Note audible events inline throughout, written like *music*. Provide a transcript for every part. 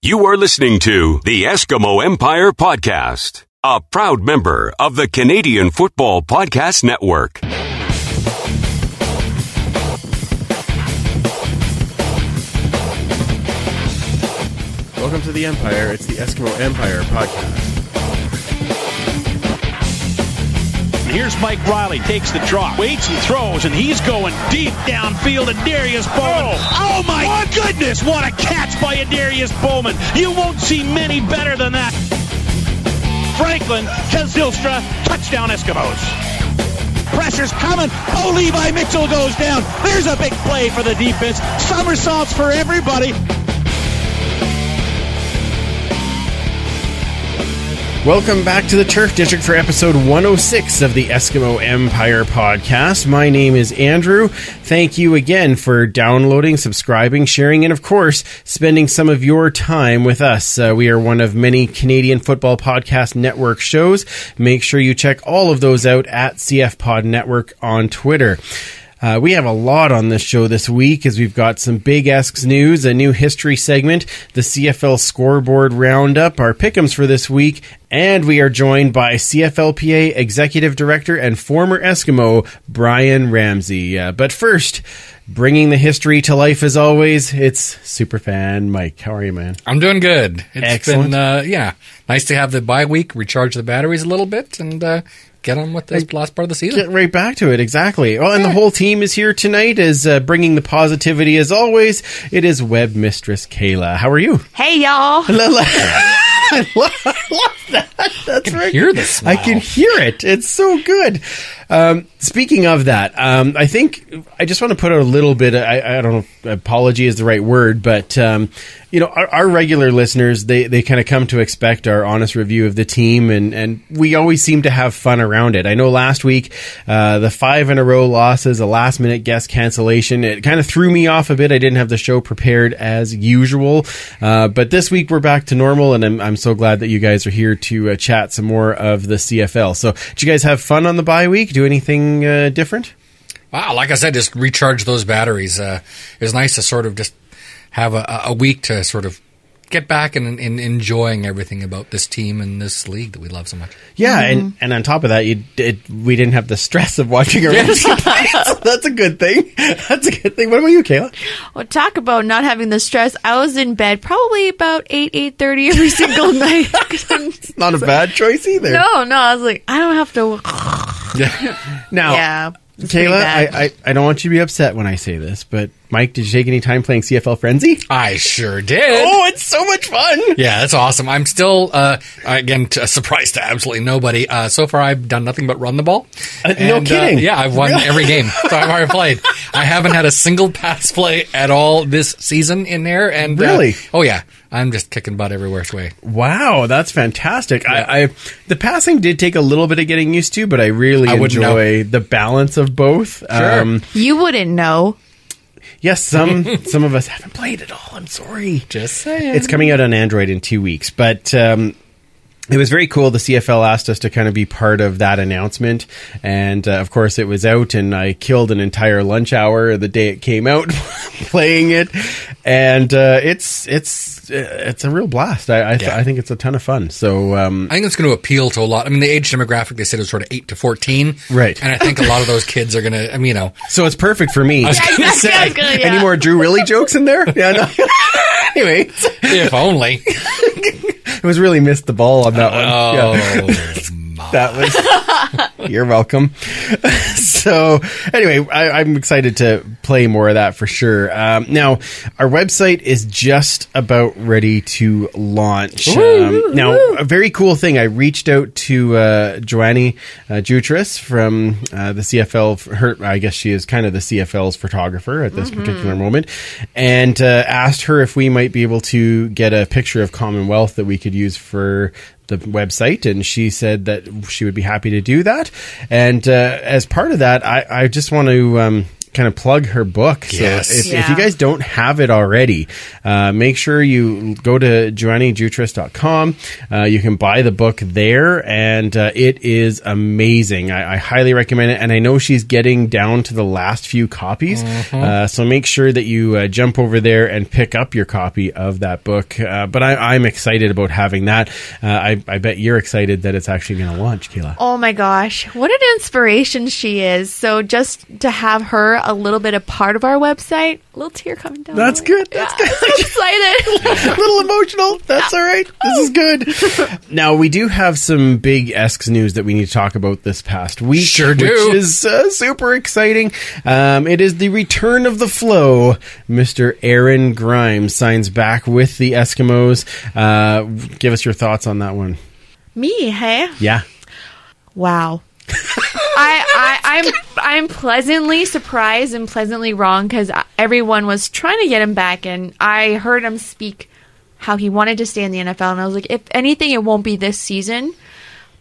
You are listening to the Eskimo Empire Podcast, a proud member of the Canadian Football Podcast Network. Welcome to the Empire. It's the Eskimo Empire podcast. And here's Mike Reilly, takes the drop, waits and throws, and he's going deep downfield. And Darius Bowman. Oh, oh my goodness, what a catch by Darius Bowman! You won't see many better than that. Franklin to Zylstra, touchdown Eskimos. Pressure's coming. Oh, Levi Mitchell goes down. There's a big play for the defense. Somersaults for everybody. Welcome back to the Turf District for episode 106 of the Eskimo Empire podcast. My name is Andrew. Thank you again for downloading, subscribing, sharing, and of course, spending some of your time with us. Uh, we are one of many Canadian Football Podcast Network shows. Make sure you check all of those out at CF Pod Network on Twitter. Uh, we have a lot on this show this week as we've got some big Esks news, a new history segment, the CFL scoreboard roundup, our pickums for this week, and we are joined by CFLPA Executive Director and former Eskimo, Brian Ramsay. Uh, but first, bringing the history to life as always, it's Superfan Mike. How are you, man? I'm doing good. It's Excellent. been, uh, yeah, nice to have the bye week, recharge the batteries a little bit, and uh, get on with this last part of the season. Get right back to it, exactly. Oh, and the whole team is here tonight, is uh, bringing the positivity as always. It is web mistress Kayla. How are you? Hey y'all. I love, *laughs* I love that. That's right. hear the smile. I can hear it. It's so good. Um, speaking of that, um, I think I just want to put out a little bit. I, I don't know. Apology is the right word, but um, you know, our, our regular listeners they they kind of come to expect our honest review of the team, and and we always seem to have fun around it. I know last week uh, the five in a row losses, a last minute guest cancellation, it kind of threw me off a bit. I didn't have the show prepared as usual, uh, but this week we're back to normal, and I'm I'm so glad that you guys are here to uh, chat some more of the CFL. So, did you guys have fun on the bye week? Do anything uh, different? Wow, like I said, just recharge those batteries. Uh, it was nice to sort of just have a, a week to sort of get back and, and enjoying everything about this team and this league that we love so much. Yeah, and, and on top of that, you it, we didn't have the stress of watching a Rams game so that's a good thing. That's a good thing. What about you, Kayla? Well, talk about not having the stress. I was in bed probably about eight eight thirty every *laughs* single night. I'm- *laughs* Not a bad choice either. no, no, I was like, I don't have to. *laughs* Now, yeah, it's Kayla. I, I, I don't want you to be upset when I say this, but Mike, did you take any time playing CFL Frenzy? I sure did. Oh, it's so much fun. Yeah, that's awesome. I'm still, uh, again, t- a surprise to absolutely nobody. Uh, so far, I've done nothing but run the ball. Uh, no kidding. yeah, I've won every game so I've already played. *laughs* I haven't had a single pass play at all this season in there. And uh, Really? oh yeah, I'm just kicking butt everywhere way. Wow, that's fantastic. I, I the passing did take a little bit of getting used to, but I really I wouldn't enjoy the balance of both. Um, Sure. you wouldn't know. yes, some *laughs* some of us haven't played at all. I'm sorry. Just saying. It's coming out on Android in two weeks, but um, it was very cool. The CFL asked us to kind of be part of that announcement, and uh, of course, it was out, and I killed an entire lunch hour the day it came out *laughs* playing it, and uh, it's it's it's a real blast. I I, th- Yeah. I think it's a ton of fun. So um, I think it's going to appeal to a lot. I mean, the age demographic they said was sort of eight to fourteen, Right. And I think a lot of those kids are going to. I mean, you know, so it's perfect for me. was gonna say- I was gonna- Any more Drew Willy jokes in there? Yeah. No. *laughs* anyway, if only. *laughs* it was really missed the ball on that one. Oh, Yeah. *laughs* that was *laughs* you're welcome. *laughs* So anyway I, i'm excited to play more of that for sure. Um, now our website is just about ready to launch. Um, now a very cool thing i reached out to uh, Johany uh, jutras from uh, the cfl her i guess she is kind of the cfl's photographer at this particular moment and uh, asked her if we might be able to get a picture of commonwealth that we could use for the website, and she said that she would be happy to do that. And uh, as part of that, I, I just want to um, kind kind of plug her book. Yes. if, if Yeah. you guys don't have it already, uh, make sure you go to johanyjutras.com. Uh, you can buy the book there, and uh, it is amazing. I, I highly recommend it. And I know she's getting down to the last few copies. Uh, so make sure that you uh, jump over there and pick up your copy of that book. Uh, but I, I'm excited about having that. Uh, I, I bet you're excited that it's actually going to launch, Kayla. Oh my gosh, what an inspiration she is. So just to have her a little bit a part of our website, a little tear coming down. That's good. That's Yeah, I'm so excited. a *laughs* little emotional. That's all right. This is good. Now we do have some big Esks news that we need to talk about this past week. Sure do. which is uh, super exciting. Um, it is the return of the flow. Mister Aaron Grymes signs back with the Eskimos. Uh, give us your thoughts on that one. Me, hey? Yeah. Wow. *laughs* I, I I'm I'm pleasantly surprised and pleasantly wrong because everyone was trying to get him back, and I heard him speak how he wanted to stay in the NFL, and I was like, if anything, it won't be this season.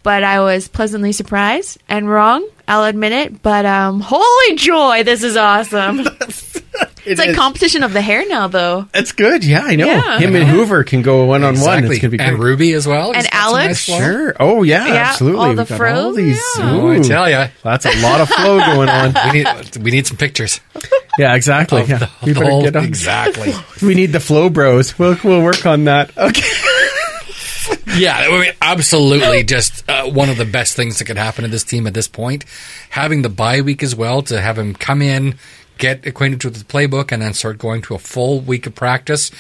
But I was pleasantly surprised and wrong. I'll admit it. But um, holy joy, this is awesome. *laughs* it's like competition of the hair now, though. It's good. Yeah, I know. Yeah. Him and Hoover can go one on one. It's Exactly. gonna be great. and Ruby as well. And He's got some Alex. nice. Sure. Oh yeah, Yeah, absolutely. all We've the got all these. yeah. Oh, I tell ya. that's a lot of flow going on. *laughs* We need we need some pictures. *laughs* Yeah, exactly. of Yeah, the- we the better whole- get on. Exactly. *laughs* We need the flow bros. We'll we'll work on that. Okay. Yeah, I mean, absolutely. Just uh, one of the best things that could happen to this team at this point. Having the bye week as well to have him come in, get acquainted with the playbook, and then start going to a full week of practice.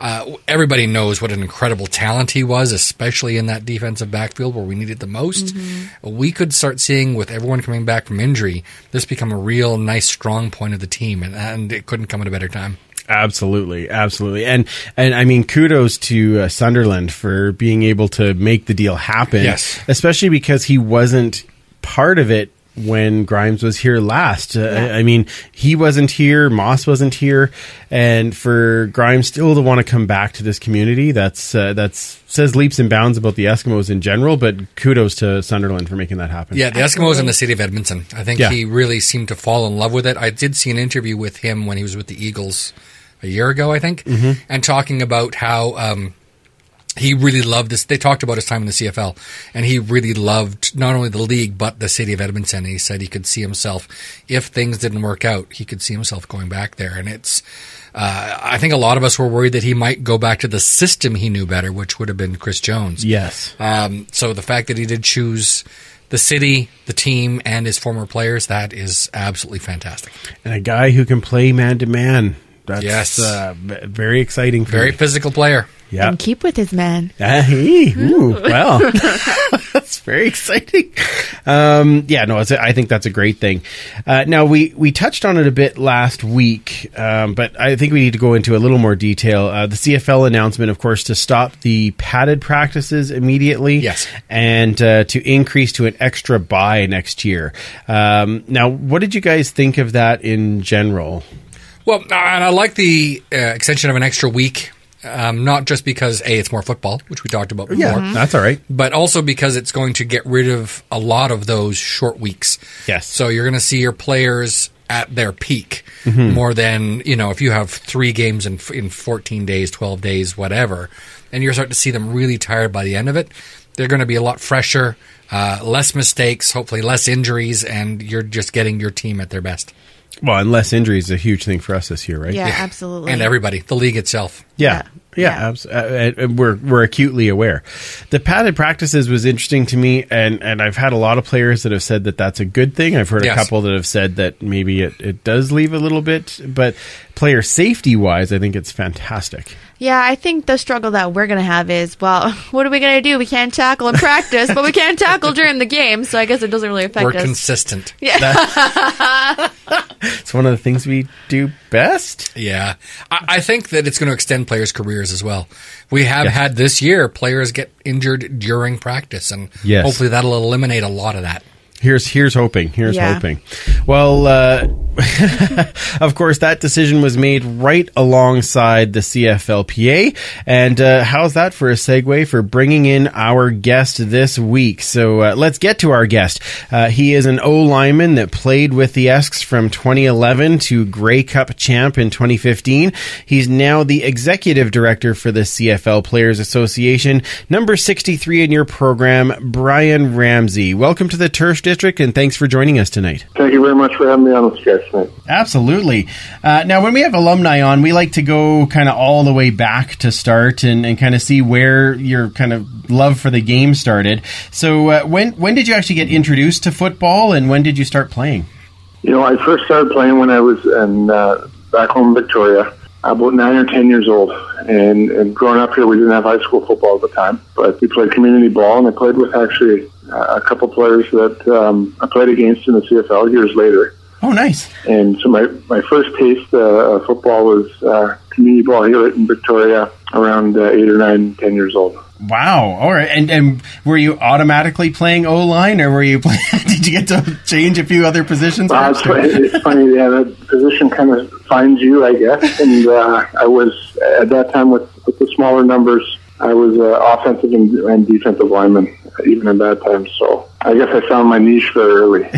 Uh, everybody knows what an incredible talent he was, especially in that defensive backfield where we needed the most. We could start seeing, with everyone coming back from injury, this become a real nice, strong point of the team, and, and it couldn't come at a better time. Absolutely, absolutely, and and I mean, kudos to uh, Sunderland for being able to make the deal happen. Yes. especially because he wasn't part of it when Grymes was here last. Uh, Yeah. I mean, he wasn't here, Maas wasn't here, and for Grymes still to want to come back to this community, that's uh, that's says leaps and bounds about the Eskimos in general. But kudos to Sunderland for making that happen. Yeah, the Eskimos in the city of Edmonton. I think Yeah. he really seemed to fall in love with it. I did see an interview with him when he was with the Eagles a year ago, I think, and talking about how um, he really loved this. They talked about his time in the CFL, and he really loved not only the league but the city of Edmonton. And he said he could see himself, if things didn't work out, he could see himself going back there. And it's, uh, I think a lot of us were worried that he might go back to the system he knew better, which would have been Chris Jones. Yes. Um, so the fact that he did choose the city, the team, and his former players, that is absolutely fantastic. and a guy who can play man to man. That's Yes. uh, very exciting. Very me. physical player. Yeah. And keep with his man. *laughs* Ah, hey, ooh, *laughs* well, *laughs* that's very exciting. Um, yeah, no, it's a, I think that's a great thing. Uh, now we we touched on it a bit last week, um, but I think we need to go into a little more detail. Uh, the CFL announcement, of course, to stop the padded practices immediately, Yes. and uh, to increase to an extra buy next year. Um, now, what did you guys think of that in general? Well, and I like the uh, extension of an extra week, um, not just because a it's more football, which we talked about before, that's all right. but also because it's going to get rid of a lot of those short weeks. Yes. So you're going to see your players at their peak more than you know if you have three games in in 14 days, 12 days, whatever, and you're starting to see them really tired by the end of it. They're going to be a lot fresher, uh, less mistakes, hopefully less injuries, and you're just getting your team at their best. Well, and less injuries is a huge thing for us this year, right? Yeah, absolutely. And everybody, the league itself. Yeah. Yeah, Yeah. abs- uh, uh, we're we're acutely aware. The padded practices was interesting to me, and, and I've had a lot of players that have said that that's a good thing. I've heard Yes. a couple that have said that maybe it, it does leave a little bit, but player safety wise, I think it's fantastic. Yeah, I think the struggle that we're going to have is, well, *laughs* what are we going to do? We can't tackle in practice, but we can't tackle during the game, so I guess it doesn't really affect We're us. consistent. *laughs* *laughs* It's one of the things we do best. Yeah. I, I think that it's going to extend players' careers as well. We have had this year players get injured during practice, and Yes. hopefully that'll eliminate a lot of that. Here's here's hoping. Here's Yeah. hoping. Well, uh, *laughs* of course, that decision was made right alongside the CFLPA. And uh, how's that for a segue for bringing in our guest this week? So uh, let's get to our guest. Uh, he is an O lineman that played with the Esks from 2011 to Grey Cup champ in 2015. He's now the executive director for the CFL Players Association. Number 63 in your program, Brian Ramsay. Welcome to the Turf District, and thanks for joining us tonight. Thank you very much for having me on the sketch. Tonight. Absolutely. Uh, now, when we have alumni on, we like to go kind of all the way back to start and, and kind of see where your kind of love for the game started. So, uh, when when did you actually get introduced to football, and when did you start playing? You know, I first started playing when I was in uh, back home in Victoria, about nine or ten years old. And, and growing up here, we didn't have high school football at the time, but we played community ball, and I played with actually uh, a couple players that um, I played against in the CFL years later. Oh, nice. And so my, my first taste uh, of football was uh, community ball here in Victoria around uh, eight or nine, ten years old. Wow. All right. And and were you automatically playing O line, or were you *laughs* playing, did you get to change a few other positions? Uh, it's, funny, it's funny. Yeah, the position kind of finds you, I guess. And uh, I was at that time with with the smaller numbers. I was uh, offensive and, and defensive lineman, even in that time. So I guess I found my niche very early.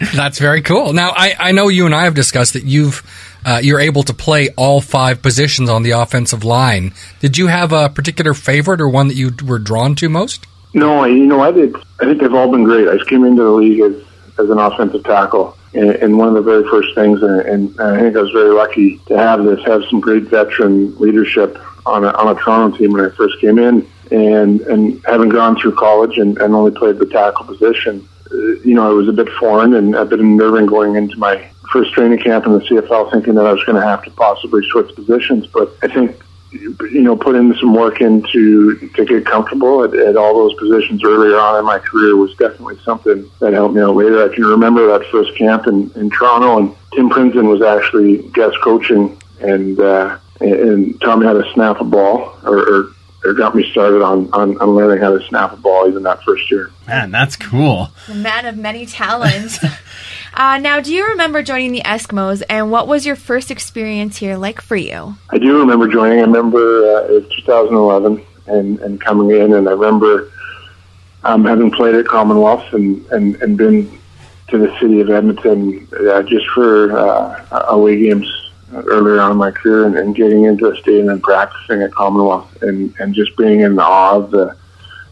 *laughs* That's very cool. Now, I, I know you and I have discussed that you've uh, you're able to play all five positions on the offensive line. Did you have a particular favorite or one that you were drawn to most? No, you know, I did. I think they've all been great. I came into the league as as an offensive tackle, and, and one of the very first things, and, and I think I was very lucky to have this, have some great veteran leadership on a, on a Toronto team when I first came in, and and having gone through college and, and only played the tackle position, you know, it was a bit foreign and a bit unnerving going into my first training camp in the CFL, thinking that I was going to have to possibly switch positions. But I think, you know, putting some work into to get comfortable at, at all those positions earlier on in my career was definitely something that helped me out later. I can remember that first camp in, in Toronto, and Tim Prinzen was actually guest coaching and uh, and taught me how to snap a ball or, or or got me started on, on, on learning how to snap a ball even that first year. Man, that's cool. A man of many talents. *laughs* uh, now, do you remember joining the Eskimos, and what was your first experience here like for you? I do remember joining. I remember uh, it was 2011 and, and coming in, and I remember um, having played at Commonwealth and, and, and been to the city of Edmonton uh, just for uh, away games earlier on in my career and, and getting into a stadium and practicing at Commonwealth and, and just being in awe of the,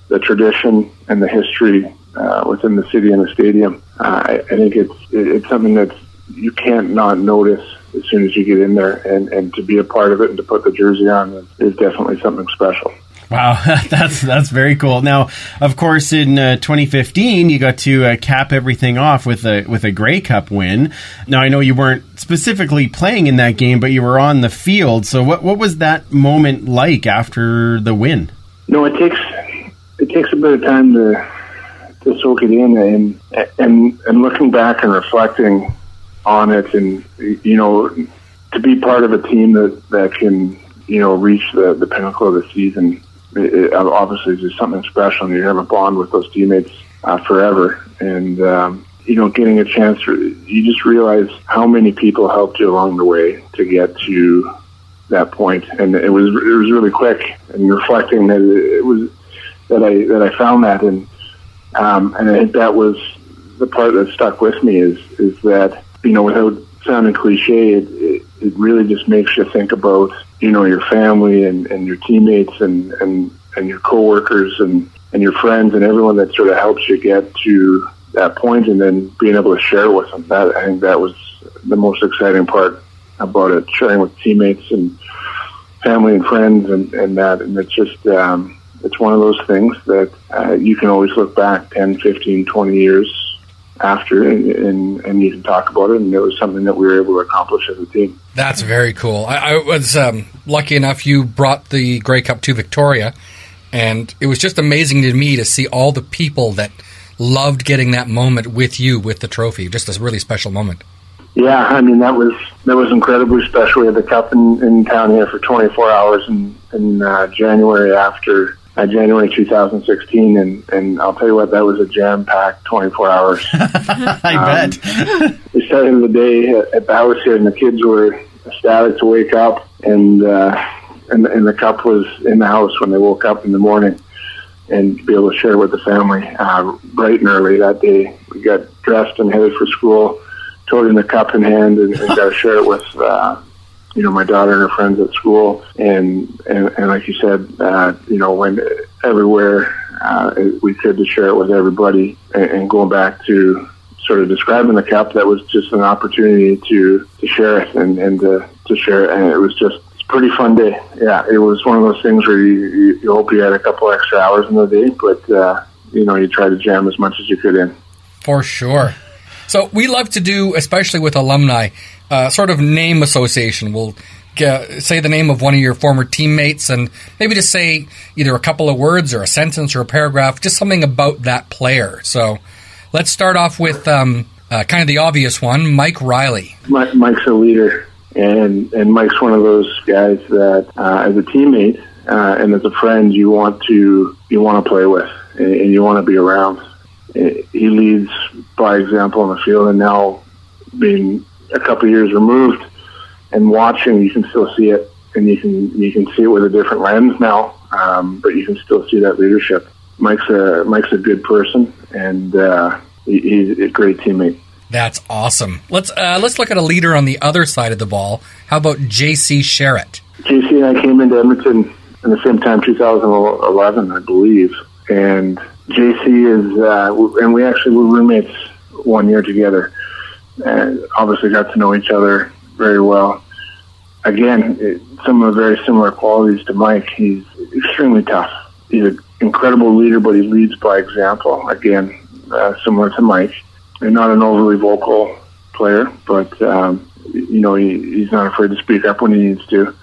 the tradition and the history uh, within the city and the stadium. Uh, I, I think it's it's something that you can't not notice as soon as you get in there, and, and to be a part of it and to put the jersey on is definitely something special. Wow, *laughs* that's that's very cool. Now, of course, in uh, 2015, you got to uh, cap everything off with a with a Grey Cup win. Now, I know you weren't specifically playing in that game, but you were on the field. So, what what was that moment like after the win? No, it takes it takes a bit of time to to soak it in, and and and looking back and reflecting on it, and you know, to be part of a team that that can you know reach the the pinnacle of the season it, obviously there's something special, and you have a bond with those teammates uh, forever. And um, you know, getting a chance, you just realize how many people helped you along the way to get to that point. And it was it was really quick. And reflecting that it was that I that I found that, and um, and I think that was the part that stuck with me is is that you know without sounding cliche, it, it, it really just makes you think about you know your family and, and your teammates and, and, and your coworkers and, and your friends and everyone that sort of helps you get to that point and then being able to share with them. That I think that was the most exciting part about it, sharing with teammates and family and friends and, and that. And it's just, um, it's one of those things that uh, you can always look back 10, 15, 20 years after and, and, and you can talk about it. And it was something that we were able to accomplish as a team. That's very cool. I, I was um, lucky enough you brought the Grey Cup to Victoria, and it was just amazing to me to see all the people that loved getting that moment with you with the trophy. Just a really special moment. Yeah, I mean that was that was incredibly special. We had the cup in, in town here for 24 hours in in uh, January after uh, January 2016, and and I'll tell you what, that was a jam packed 24 hours. *laughs* I um, bet. we started the day at the house here, and the kids were ecstatic to wake up, and uh, and and the cup was in the house when they woke up in the morning, and to be able to share with the family uh, bright and early that day. We got dressed and headed for school, toting the cup in hand, and, and got to share it with. Uh, you know, my daughter and her friends at school, and and, and like you said, uh, you know, when everywhere uh, we could to share it with everybody, and, and going back to sort of describing the cup, that was just an opportunity to to share it and and to, to share it, and it was just pretty fun day. Yeah, it was one of those things where you, you, you hope you had a couple extra hours in the day, but uh, you know, you try to jam as much as you could in. For sure. So we love to do, especially with alumni, uh, sort of name association. We'll uh, say the name of one of your former teammates and maybe just say either a couple of words or a sentence or a paragraph, just something about that player. So let's start off with um, uh, kind of the obvious one, Mike Reilly. Mike, Mike's a leader, and and Mike's one of those guys that, uh, as a teammate uh, and as a friend, you want to you want to play with and, and you want to be around. He leads by example on the field, and now being a couple years removed and watching, you can still see it, and you can you can see it with a different lens now. Um, but you can still see that leadership. Mike's a Mike's a good person, and uh, he, he's a great teammate. That's awesome. Let's uh, let's look at a leader on the other side of the ball. How about J.C. Sherritt? JC and I came into Edmonton in the same time, 2011, I believe, and JC is, uh, and we actually were roommates one year together, and obviously got to know each other very well. Again, it, some of the very similar qualities to Mike. He's extremely tough. He's an incredible leader, but he leads by example. Again, uh, similar to Mike, and not an overly vocal player, but um, you know he, he's not afraid to speak up when he needs to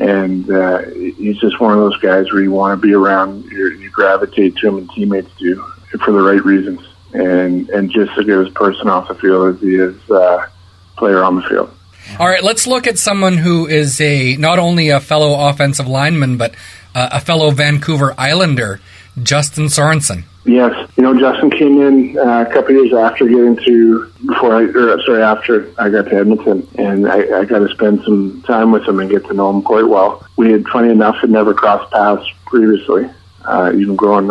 and uh, he's just one of those guys where you want to be around, you, you gravitate to him, and teammates do for the right reasons, and and just as good as person off the field as he is uh, player on the field. All right, let's look at someone who is a not only a fellow offensive lineman but uh, a fellow Vancouver Islander, Justin Sorensen. Yes, you know Justin came in uh, a couple years after getting to before I or sorry after I got to Edmonton, and I, I got to spend some time with him and get to know him quite well. We had funny enough had never crossed paths previously, uh, even growing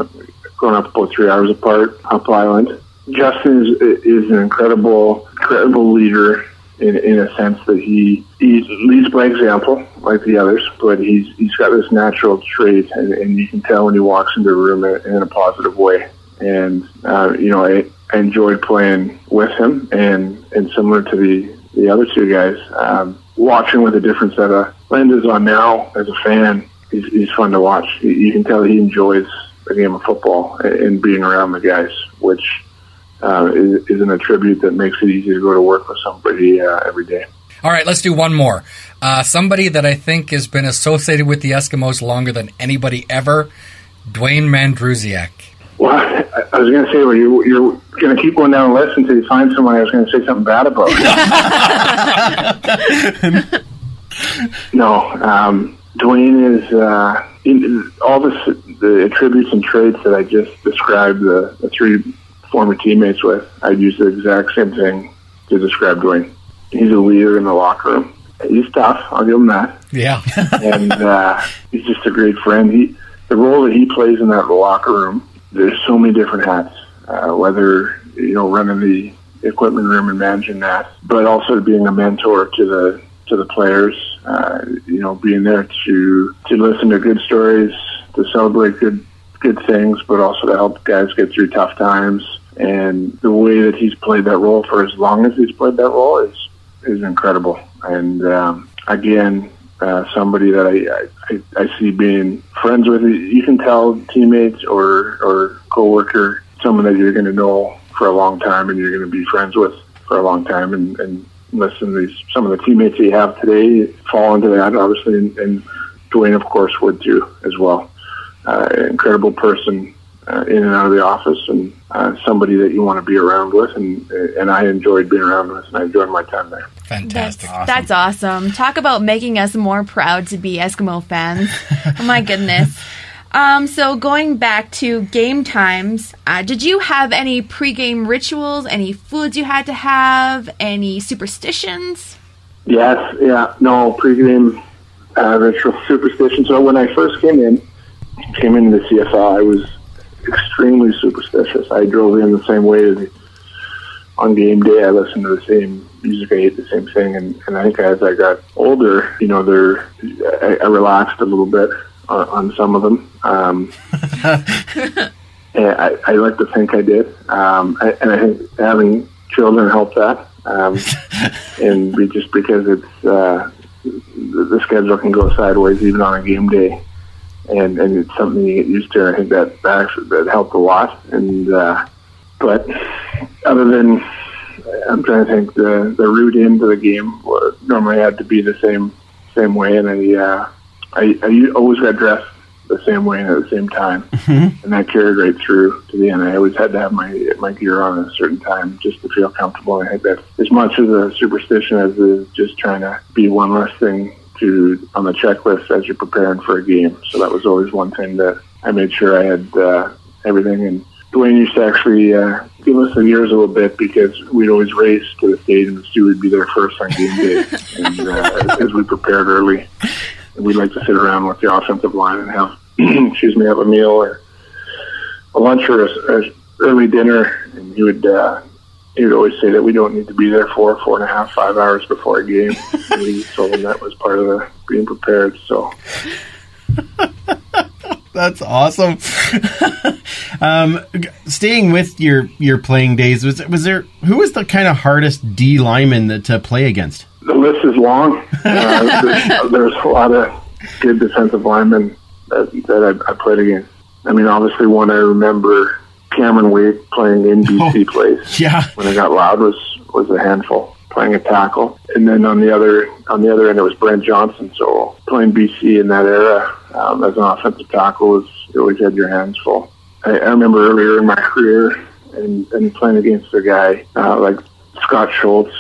growing up about three hours apart up Island. Justin is, is an incredible incredible leader in, in a sense that he he leads by example, like the others, but he's he's got this natural trait, and, and you can tell when he walks into a room in, a positive way. And uh, you know, I, I enjoyed playing with him, and and similar to the the other two guys, um, watching with a different set of lenses on now as a fan, he's, he's fun to watch. You can tell he enjoys the game of football and, and being around the guys, which uh, is, is an attribute that makes it easy to go to work with somebody uh, every day. All right, let's do one more. Uh, somebody that I think has been associated with the Eskimos longer than anybody ever, Dwayne Mandrusiak. Well, I, I was going to say, well, you, you're going to keep going down the list until you find someone I was going to say something bad about. *laughs* no, um, Dwayne is uh, in, all this, the attributes and traits that I just described, the, the three former teammates with, I'd use the exact same thing to describe Dwayne. He's a leader in the locker room. He's tough. I'll give him that. Yeah. *laughs* and *laughs* uh, he's just a great friend. He, the role that he plays in that locker room, there's so many different hats. Uh, whether you know running the equipment room and managing that, but also being a mentor to the to the players. Uh, you know, being there to to listen to good stories, to celebrate good good things, but also to help guys get through tough times. And the way that he's played that role for as long as he's played that role is is incredible. And um, again, uh, somebody that I, I I see being friends with. You can tell teammates or or coworker, someone that you're going to know for a long time and you're going to be friends with for a long time. And, and listen, these some of the teammates that you have today fall into that, obviously, and, and Dwayne, of course, would too as well. Uh, incredible person uh, in and out of the office, and uh, somebody that you want to be around with. And and I enjoyed being around with, and I enjoyed my time there. Fantastic. That's, that's awesome. Talk about making us more proud to be Eskimo fans. oh my goodness. *laughs* Um, so going back to game times, uh, did you have any pregame rituals? Any foods you had to have? Any superstitions? Yes, yeah, no pregame uh, ritual superstition. So when I first came in, came into the CFL, I was extremely superstitious. I drove in the same way on game day. I listened to the same music. I ate the same thing, and, and I think as I got older, you know, there I, I relaxed a little bit on, on some of them. Um, and *laughs* I, I like to think I did, um, I, and I think having children helped that. Um, *laughs* and be, just because it's uh, the, the schedule can go sideways even on a game day, and and it's something you get used to. I think that that, actually, that helped a lot. And uh, but other than I'm trying to think the the route into the game normally had to be the same same way, and I uh, I, I always got dressed the same way and at the same time, mm-hmm. and that carried right through to the end. I always had to have my my gear on at a certain time just to feel comfortable. And I think that's as much as a superstition as is just trying to be one less thing to on the checklist as you're preparing for a game. So that was always one thing that I made sure I had uh, everything. And Dwayne used to actually uh, give us the gears a little bit because we'd always race to the stadium and Stu would be there first on game day, *laughs* and uh, as we prepared early we'd like to sit around with the offensive line and have, *clears throat* excuse me, have a meal or a lunch or a, a early dinner. And he would, uh, he would always say that we don't need to be there for four and a half, five hours before a game. *laughs* and we told him that was part of the being prepared. So. *laughs* That's awesome. *laughs* um, staying with your your playing days, was was there who was the kind of hardest D lineman that to play against? The list is long. *laughs* Uh, there's, there's, a lot of good defensive linemen that, that I, I played against. I mean, obviously, one I remember Cameron Wake playing in BC oh, place. Yeah, when it got loud was was a handful playing a tackle, and then on the other on the other end it was Brent Johnson. So playing BC in that era um, as an offensive tackle was you always had your hands full. I, I remember earlier in my career and, and playing against a guy uh, like Scott Schultz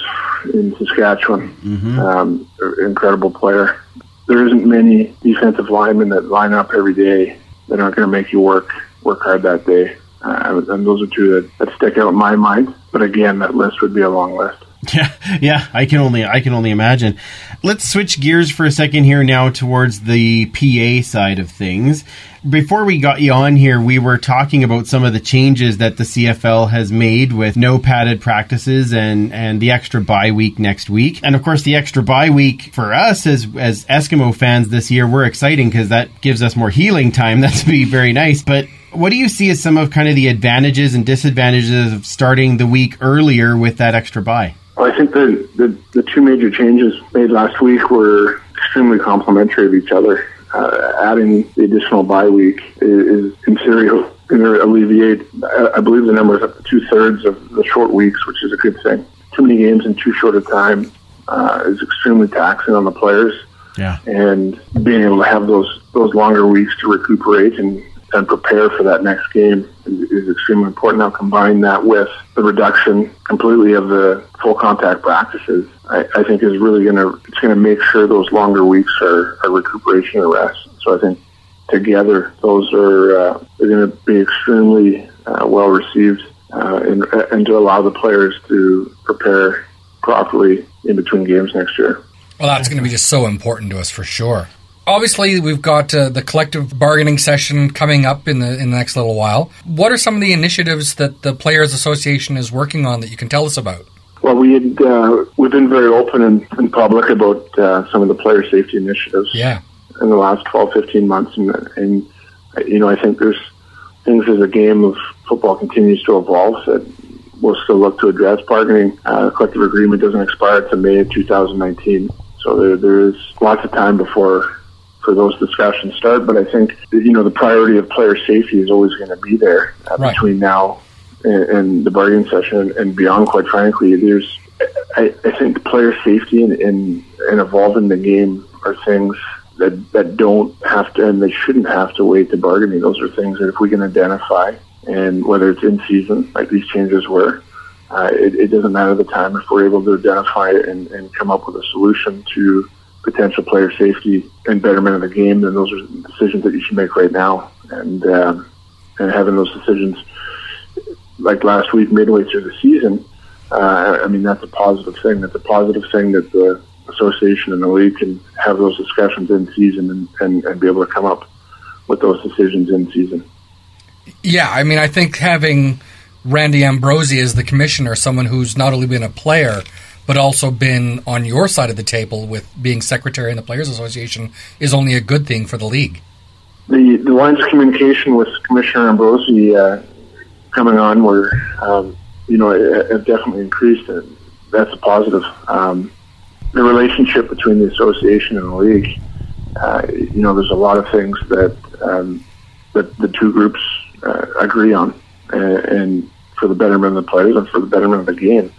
in Saskatchewan. Mm-hmm. Um, incredible player. There isn't many defensive linemen that line up every day that aren't going to make you work work hard that day. Uh, and those are two that, that stick out in my mind. But again, that list would be a long list. *laughs* Yeah, yeah, I can only I can only imagine. Let's switch gears for a second here now towards the PA side of things. Before we got you on here, we were talking about some of the changes that the CFL has made with no padded practices and and the extra bye week next week. And of course, the extra bye week for us as as Eskimo fans this year, we're exciting because that gives us more healing time. *laughs* That's be very nice. But what do you see as some of kind of the advantages and disadvantages of starting the week earlier with that extra bye? Well, I think the, the, the two major changes made last week were extremely complementary of each other. Uh, adding the additional bye week is, is in theory going to alleviate, I believe the number is up to two thirds of the short weeks, which is a good thing. Too many games in too short a time uh, is extremely taxing on the players. Yeah. And being able to have those those longer weeks to recuperate and and prepare for that next game is, extremely important. Now combine that with the reduction completely of the full contact practices, I, I think is really going to it's going to make sure those longer weeks are, are recuperation and rest. So I think together those are uh, going to be extremely uh, well received uh, and, and to allow the players to prepare properly in between games next year. Well, that's going to be just so important to us for sure obviously we've got uh, the collective bargaining session coming up in the in the next little while. What are some of the initiatives that the Players Association is working on that you can tell us about? Well, we had uh, we've been very open and, and public about uh, some of the player safety initiatives. Yeah. In the last 12, 15 months, and, and you know, I think there's things as the game of football continues to evolve that we'll still look to address. Bargaining uh, collective agreement doesn't expire until May of 2019, so there, there is lots of time before for those discussions start. But I think you know the priority of player safety is always going to be there uh, right. between now and, and, the bargaining session and beyond. Quite frankly, there's I, I think player safety and, and, and evolving the game are things that that don't have to and they shouldn't have to wait to bargaining. Those are things that if we can identify and whether it's in season like these changes were. Uh, it, it doesn't matter the time if we're able to identify it and, and come up with a solution to potential player safety and betterment of the game, then those are decisions that you should make right now. and um, and having those decisions like last week midway through the season. Uh, I mean that's a positive thing. That's a positive thing that the association and the league can have those discussions in season and, and, and be able to come up with those decisions in season. Yeah, I mean, I think having Randy Ambrosie as the commissioner, someone who's not only been a player but also been on your side of the table with being secretary in the Players Association, is only a good thing for the league. The the lines of communication with Commissioner Ambrosie uh, coming on were, um, you know, have definitely increased, and that's a positive. Um, the relationship between the association and the league, uh, you know, there's a lot of things that um, that the two groups uh, agree on, and, and, for the betterment of the players and for the betterment of the game.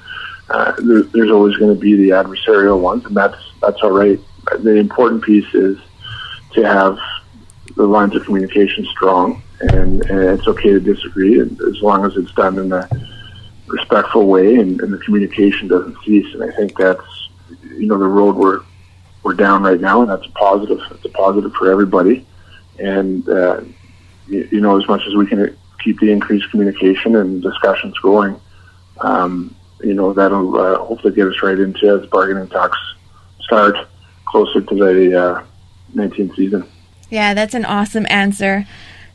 Uh, there, there's always going to be the adversarial ones, and that's that's all right. The important piece is to have the lines of communication strong, and, and it's okay to disagree, as long as it's done in a respectful way and, and the communication doesn't cease. And I think that's you know the road we're we're down right now, and that's a positive. It's a positive for everybody, and uh, you, you know as much as we can keep the increased communication and discussions going, um, you know that'll uh, hopefully get us right into as bargaining talks start closer to the uh, 19th season. Yeah, that's an awesome answer.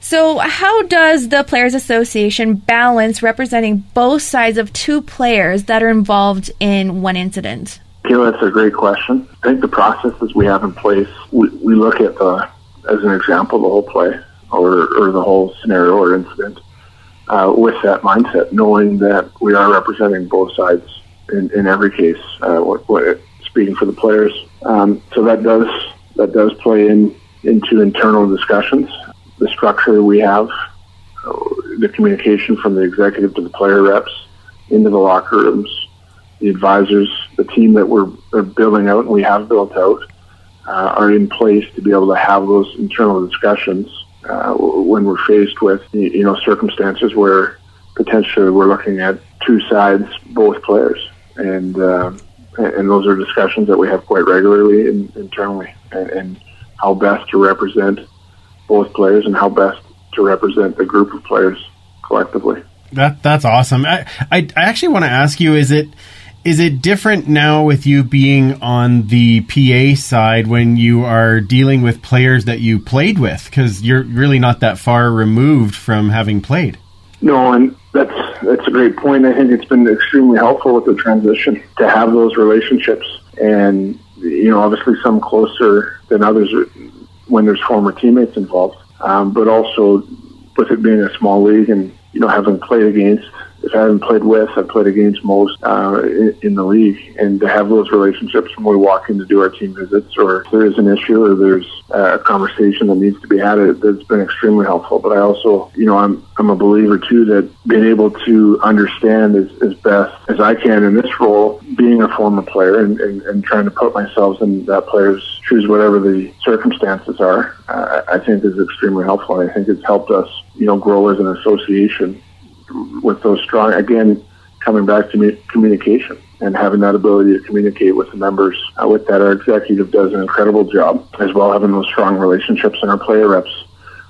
So, how does the Players Association balance representing both sides of two players that are involved in one incident? Okay, that's a great question. I think the processes we have in place, we, we look at the, as an example, the whole play or, or the whole scenario or incident uh, with that mindset, knowing that we are representing both sides in, in every case. Uh, what, what, speaking for the players, um, so that does that does play in into internal discussions. The structure we have, uh, the communication from the executive to the player reps into the locker rooms, the advisors, the team that we're, building out and we have built out uh, are in place to be able to have those internal discussions uh, when we're faced with you know circumstances where potentially we're looking at two sides, both players, and uh, and those are discussions that we have quite regularly in, internally, and, and how best to represent both players and how best to represent the group of players collectively. That that's awesome. I I, I actually want to ask you: Is it is it different now with you being on the PA side when you are dealing with players that you played with? Because you're really not that far removed from having played. No, and that's that's a great point. I think it's been extremely helpful with the transition to have those relationships, and you know, obviously some closer than others when there's former teammates involved, um, but also with it being a small league and you know having played against if I haven't played with, I've played against most uh, in, in, the league, and to have those relationships when we walk in to do our team visits, or if there is an issue or there's a conversation that needs to be had, it, has been extremely helpful. But I also, you know, I'm I'm a believer too that being able to understand as, as best as I can in this role, being a former player and, and, and trying to put myself in that player's shoes, whatever the circumstances are, uh, I think is extremely helpful. And I think it's helped us, you know, grow as an association with those strong, again, coming back to communication and having that ability to communicate with the members. Uh, with that, our executive does an incredible job as well, having those strong relationships and our player reps.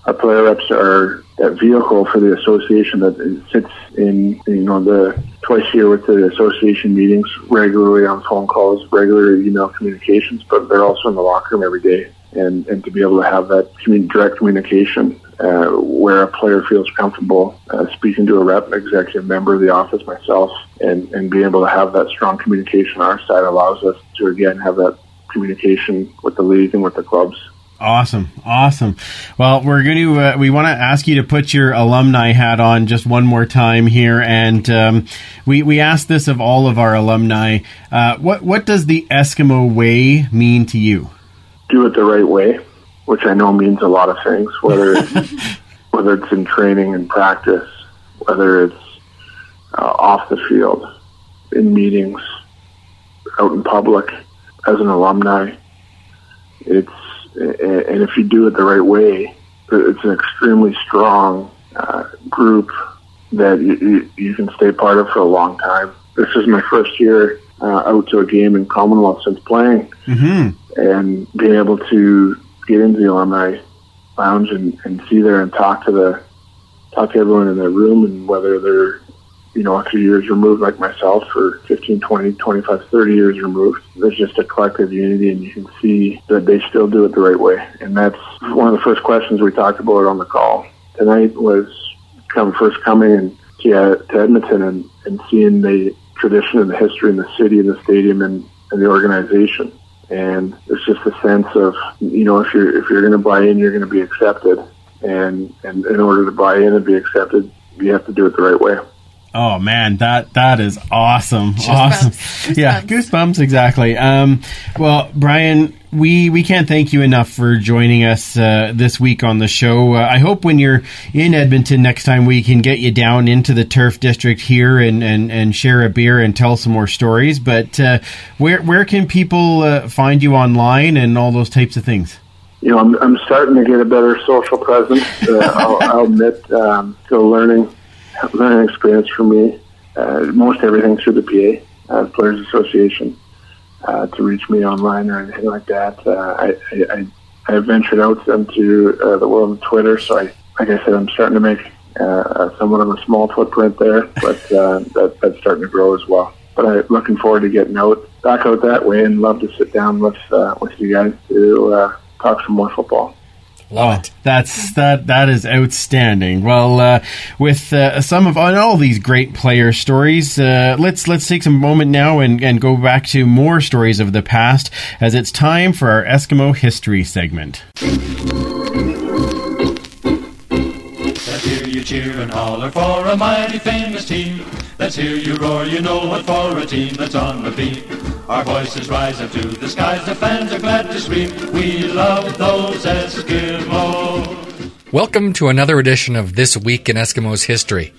Our player reps are that vehicle for the association that sits in, you know, the twice a year with the association meetings, regularly on phone calls, regular email communications, but they're also in the locker room every day. And, and to be able to have that direct communication uh, where a player feels comfortable uh, speaking to a rep, executive member of the office, myself, and, and being able to have that strong communication on our side allows us to again have that communication with the league and with the clubs. Awesome, awesome. Well, we're going to uh, we want to ask you to put your alumni hat on just one more time here, and um, we we ask this of all of our alumni. Uh, what what does the Eskimo way mean to you? Do it the right way which I know means a lot of things, whether it's, *laughs* whether it's in training and practice, whether it's uh, off the field, in meetings, out in public, as an alumni. It's and if you do it the right way, it's an extremely strong uh, group that you, you, can stay part of for a long time. This is my first year uh, out to a game in Commonwealth since playing, mm-hmm. and being able to get into the alumni lounge and, and see there and talk to the talk to everyone in the room and whether they're you know a few years removed like myself or 15 20 25 30 years removed there's just a collective unity and you can see that they still do it the right way and that's one of the first questions we talked about on the call tonight was come first coming and to, to Edmonton and, and seeing the tradition and the history and the city and the stadium and, and the organization. And it's just a sense of you know if you're if you're going to buy in you're going to be accepted. And and in order to buy in and be accepted you have to do it the right way Oh man, that that is awesome, Goosebumps. awesome. Goosebumps. Yeah, goosebumps exactly. Um, well, Brian, we we can't thank you enough for joining us uh, this week on the show. Uh, I hope when you're in Edmonton next time, we can get you down into the Turf District here and and, and share a beer and tell some more stories. But uh, where where can people uh, find you online and all those types of things? you know, I'm, I'm starting to get a better social presence. Uh, I'll, I'll admit, um, still learning, learning experience for me. Uh, most everything through the PA, uh, Players Association. Uh, to reach me online or anything like that, uh, I, I, I, ventured out into uh, the world of Twitter. So I, like I said, I'm starting to make uh, somewhat of a small footprint there, but that, that's starting to grow as well. But I'm looking forward to getting out back out that way, and love to sit down with with you guys to talk some more football. Love it. That's that that is outstanding. Well, uh, with uh, some of on all these great player stories, uh, let's let's take some moment now and, and go back to more stories of the past as it's time for our Eskimo history segment. Let's hear you cheer and holler for a mighty famous team. Let's hear you roar, you know what for a team that's on the beat. Our voices rise up to the skies, the fans are glad to scream. We love those Eskimos. Welcome to another edition of This Week in Eskimos History.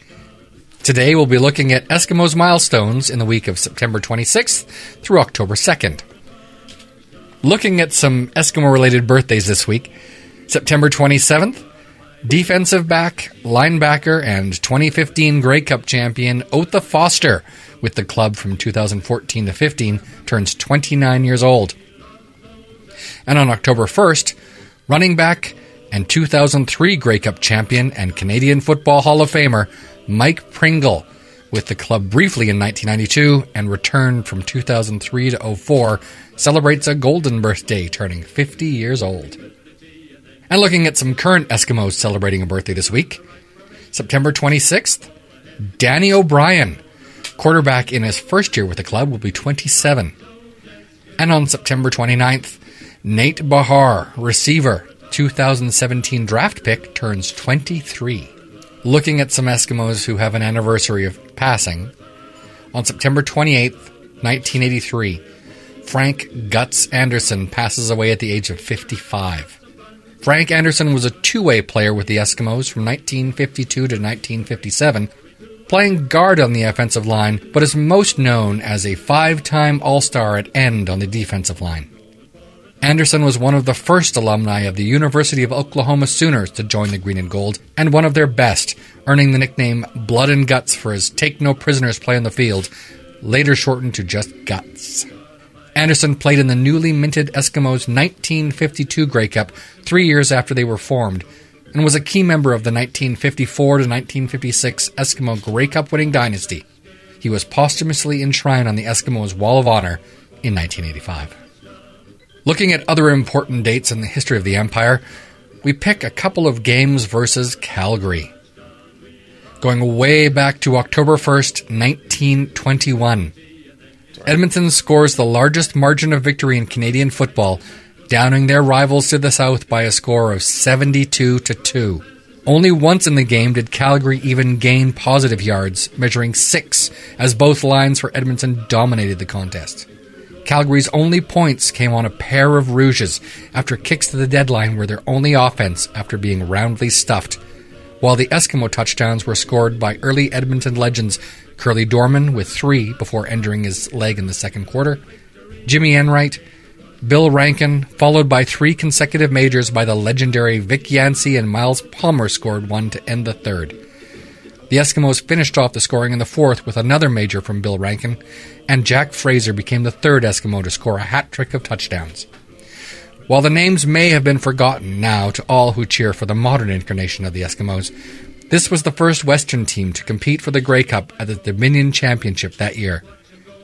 Today we'll be looking at Eskimos milestones in the week of September 26th through October 2nd. Looking at some Eskimo related birthdays this week September 27th, defensive back, linebacker, and 2015 Grey Cup champion Otha Foster with the club from 2014 to 15 turns 29 years old. And on October 1st, running back and 2003 Grey Cup champion and Canadian Football Hall of Famer Mike Pringle with the club briefly in 1992 and returned from 2003 to 04 celebrates a golden birthday turning 50 years old. And looking at some current Eskimos celebrating a birthday this week, September 26th, Danny O'Brien, quarterback in his first year with the club, will be 27. And on September 29th, Nate Behar, receiver, 2017 draft pick, turns 23. Looking at some Eskimos who have an anniversary of passing, on September 28th, 1983, Frank Guts Anderson passes away at the age of 55. Frank Anderson was a two way player with the Eskimos from 1952 to 1957, playing guard on the offensive line, but is most known as a five time All Star at end on the defensive line. Anderson was one of the first alumni of the University of Oklahoma Sooners to join the Green and Gold, and one of their best, earning the nickname Blood and Guts for his take no prisoners play on the field, later shortened to just Guts. Anderson played in the newly minted Eskimos 1952 Grey Cup three years after they were formed, and was a key member of the 1954 to 1956 Eskimo Grey Cup winning dynasty. He was posthumously enshrined on the Eskimos Wall of Honor in 1985. Looking at other important dates in the history of the Empire, we pick a couple of games versus Calgary. Going way back to October 1st, 1921. Edmonton scores the largest margin of victory in Canadian football, downing their rivals to the south by a score of 72 to 2. Only once in the game did Calgary even gain positive yards, measuring 6, as both lines for Edmonton dominated the contest. Calgary's only points came on a pair of rouges after kicks to the deadline were their only offense after being roundly stuffed, while the Eskimo touchdowns were scored by early Edmonton legends Curly Dorman with three before injuring his leg in the second quarter, Jimmy Enright, Bill Rankin, followed by three consecutive majors by the legendary Vic Yancey and Miles Palmer scored one to end the third. The Eskimos finished off the scoring in the fourth with another major from Bill Rankin, and Jack Fraser became the third Eskimo to score a hat trick of touchdowns. While the names may have been forgotten now to all who cheer for the modern incarnation of the Eskimos, this was the first Western team to compete for the Grey Cup at the Dominion Championship that year.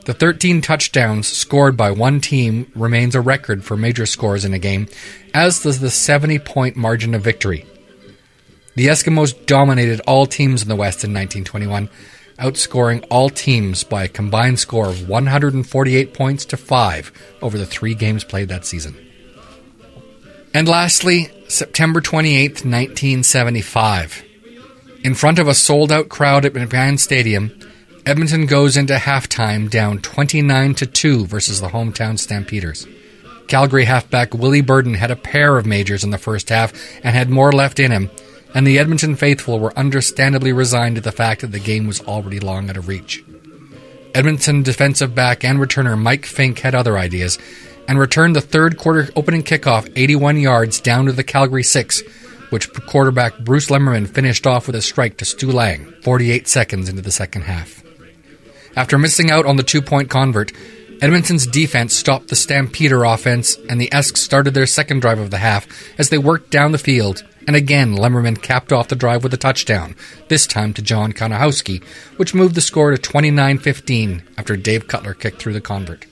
The 13 touchdowns scored by one team remains a record for major scores in a game, as does the 70 point margin of victory. The Eskimos dominated all teams in the West in 1921, outscoring all teams by a combined score of 148 points to 5 over the three games played that season. And lastly, September 28, 1975. In front of a sold out crowd at McMahon Stadium, Edmonton goes into halftime down 29 to 2 versus the hometown Stampeders. Calgary halfback Willie Burden had a pair of majors in the first half and had more left in him, and the Edmonton faithful were understandably resigned to the fact that the game was already long out of reach. Edmonton defensive back and returner Mike Fink had other ideas and returned the third quarter opening kickoff 81 yards down to the Calgary 6, which quarterback Bruce Lemmerman finished off with a strike to Stu Lang 48 seconds into the second half. After missing out on the two point convert, Edmonton's defense stopped the Stampeder offense, and the Esks started their second drive of the half as they worked down the field. And again, Lemmerman capped off the drive with a touchdown, this time to John Konihowski, which moved the score to 29 15 after Dave Cutler kicked through the convert.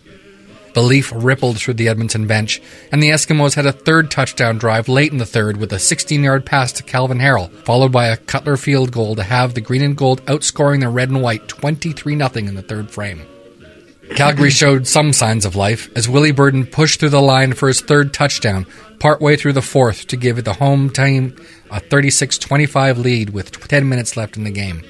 Belief rippled through the Edmonton bench, and the Eskimos had a third touchdown drive late in the third with a 16 yard pass to Calvin Harrell, followed by a Cutler field goal to have the green and gold outscoring the red and white 23 0 in the third frame. Calgary showed some signs of life as Willie Burden pushed through the line for his third touchdown partway through the fourth to give the home team a 36 25 lead with 10 minutes left in the game.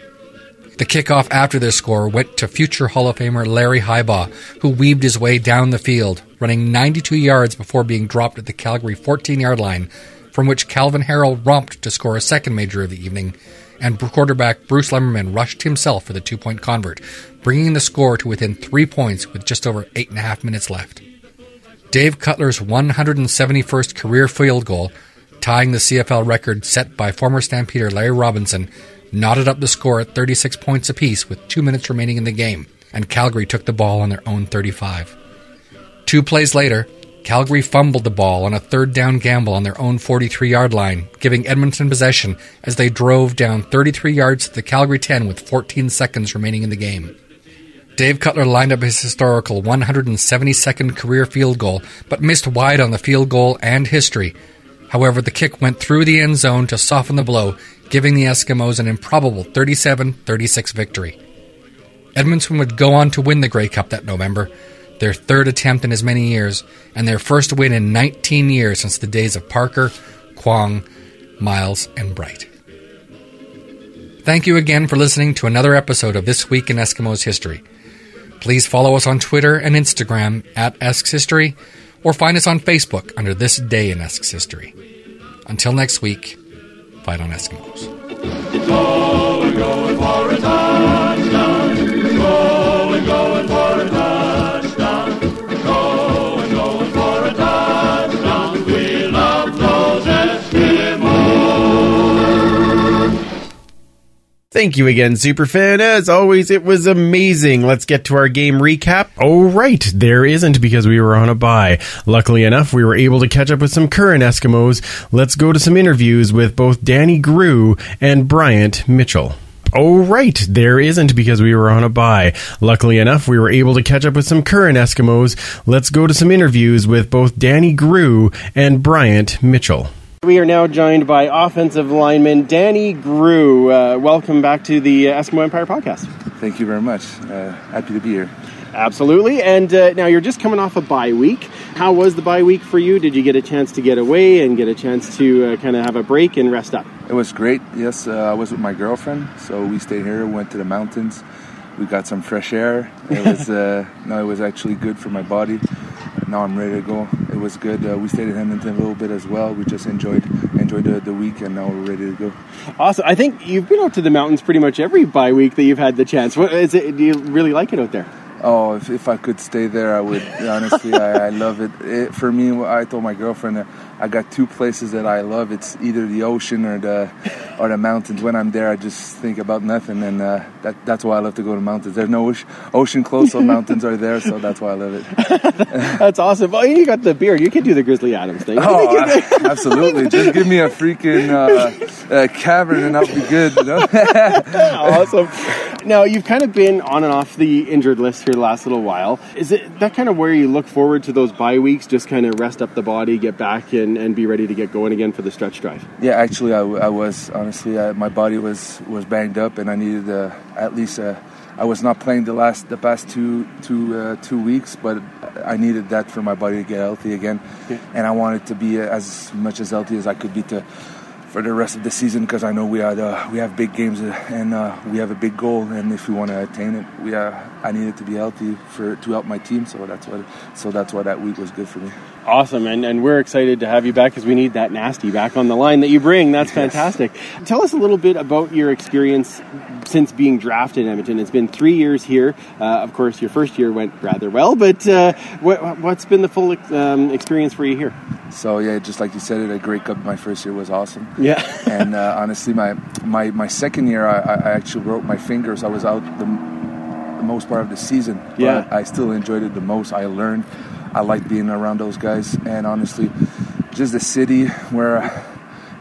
The kickoff after this score went to future Hall of Famer Larry Highbaugh, who weaved his way down the field, running 92 yards before being dropped at the Calgary 14 yard line, from which Calvin Harrell romped to score a second major of the evening, and quarterback Bruce Lemmerman rushed himself for the two point convert, bringing the score to within three points with just over eight and a half minutes left. Dave Cutler's 171st career field goal, tying the CFL record set by former Stampeder Larry Robinson, knotted up the score at 36 points apiece with two minutes remaining in the game, and Calgary took the ball on their own 35. Two plays later, Calgary fumbled the ball on a third down gamble on their own 43 yard line, giving Edmonton possession as they drove down 33 yards to the Calgary 10 with 14 seconds remaining in the game. Dave Cutler lined up his historical 172nd career field goal, but missed wide on the field goal and history. However, the kick went through the end zone to soften the blow, giving the Eskimos an improbable 37 36 victory. Edmonton would go on to win the Grey Cup that November, their third attempt in as many years, and their first win in 19 years since the days of Parker, Kwong, Miles, and Bright. Thank you again for listening to another episode of This Week in Eskimos History. Please follow us on Twitter and Instagram at Esks History, or find us on Facebook under This Day in Esks History. Until next week, fight on Eskimos. Thank you again, Superfan. As always, it was amazing. Let's get to our game recap. Oh, right. There isn't because we were on a buy. Luckily enough, we were able to catch up with some current Eskimos. Let's go to some interviews with both Danny Groulx and Bryant Mitchell. Oh, right. There isn't because we were on a buy. Luckily enough, we were able to catch up with some current Eskimos. Let's go to some interviews with both Danny Groulx and Bryant Mitchell. We are now joined by offensive lineman Danny Groulx. Uh, welcome back to the Eskimo Empire podcast. Thank you very much. Uh, happy to be here. Absolutely. And uh, now you're just coming off a bye week. How was the bye week for you? Did you get a chance to get away and get a chance to uh, kind of have a break and rest up? It was great. Yes, uh, I was with my girlfriend, so we stayed here, went to the mountains. We got some fresh air. It was uh, *laughs* no, it was actually good for my body. Now I'm ready to go. It was good. Uh, we stayed in Edmonton a little bit as well. We just enjoyed enjoyed the, the week, and now we're ready to go. Awesome. I think you've been out to the mountains pretty much every bye week that you've had the chance. What is it? Do you really like it out there? Oh, if, if I could stay there, I would. Honestly, I, I love it. it. For me, I told my girlfriend that I got two places that I love. It's either the ocean or the or the mountains. When I'm there, I just think about nothing, and uh, that that's why I love to go to mountains. There's no ocean, ocean close, so mountains are there, so that's why I love it. *laughs* That's awesome. Oh, you got the beard. You can do the Grizzly Adams thing. Oh, a- *laughs* absolutely! Just give me a freaking uh, uh, cavern, and I'll be good. You know? *laughs* awesome. Now you've kind of been on and off the injured list here the last little while. Is it that kind of where you look forward to those bye weeks, just kind of rest up the body, get back, and, and be ready to get going again for the stretch drive? Yeah, actually, I, I was honestly, I, my body was was banged up, and I needed uh, at least. Uh, I was not playing the last the past two two uh, two weeks, but I needed that for my body to get healthy again, and I wanted to be as much as healthy as I could be to for the rest of the season because I know we had uh, we have big games uh, and uh, we have a big goal, and if we want to attain it, we uh, I needed to be healthy for to help my team. So that's what so that's why that week was good for me. Awesome, and, and we're excited to have you back because we need that nasty back on the line that you bring. That's fantastic. Tell us a little bit about your experience since being drafted in Edmonton. It's been three years here. Uh, of course, your first year went rather well, but uh, what, what's been the full um, experience for you here? So yeah, just like you said, it a great cup. My first year was awesome. Yeah, *laughs* and uh, honestly, my my my second year, I, I actually broke my fingers. I was out the, the most part of the season. But Yeah. I still enjoyed it the most. I learned. I like being around those guys, and honestly, just the city where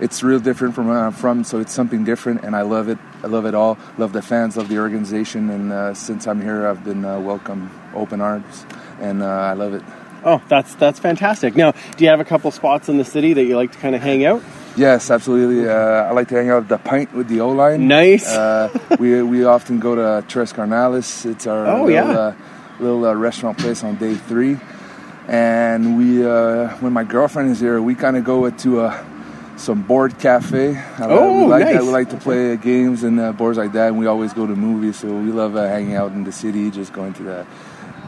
it's real different from where I'm from. So it's something different, and I love it. I love it all. Love the fans, love the organization, and uh, since I'm here, I've been uh, welcomed open arms, and uh, I love it. Oh, that's that's fantastic. Now, do you have a couple spots in the city that you like to kind of hang out? Yes, absolutely. Uh, I like to hang out at the pint with the O line. Nice. Uh, we we often go to Tres Carnales. It's our Oh, little, yeah. uh, little uh, restaurant place on day three. And we, uh, when my girlfriend is here, we kind of go to uh, some board cafe. I Oh, we like that. We like to play games and uh, boards like that. And we always go to movies, so we love uh, hanging out in the city, just going to the.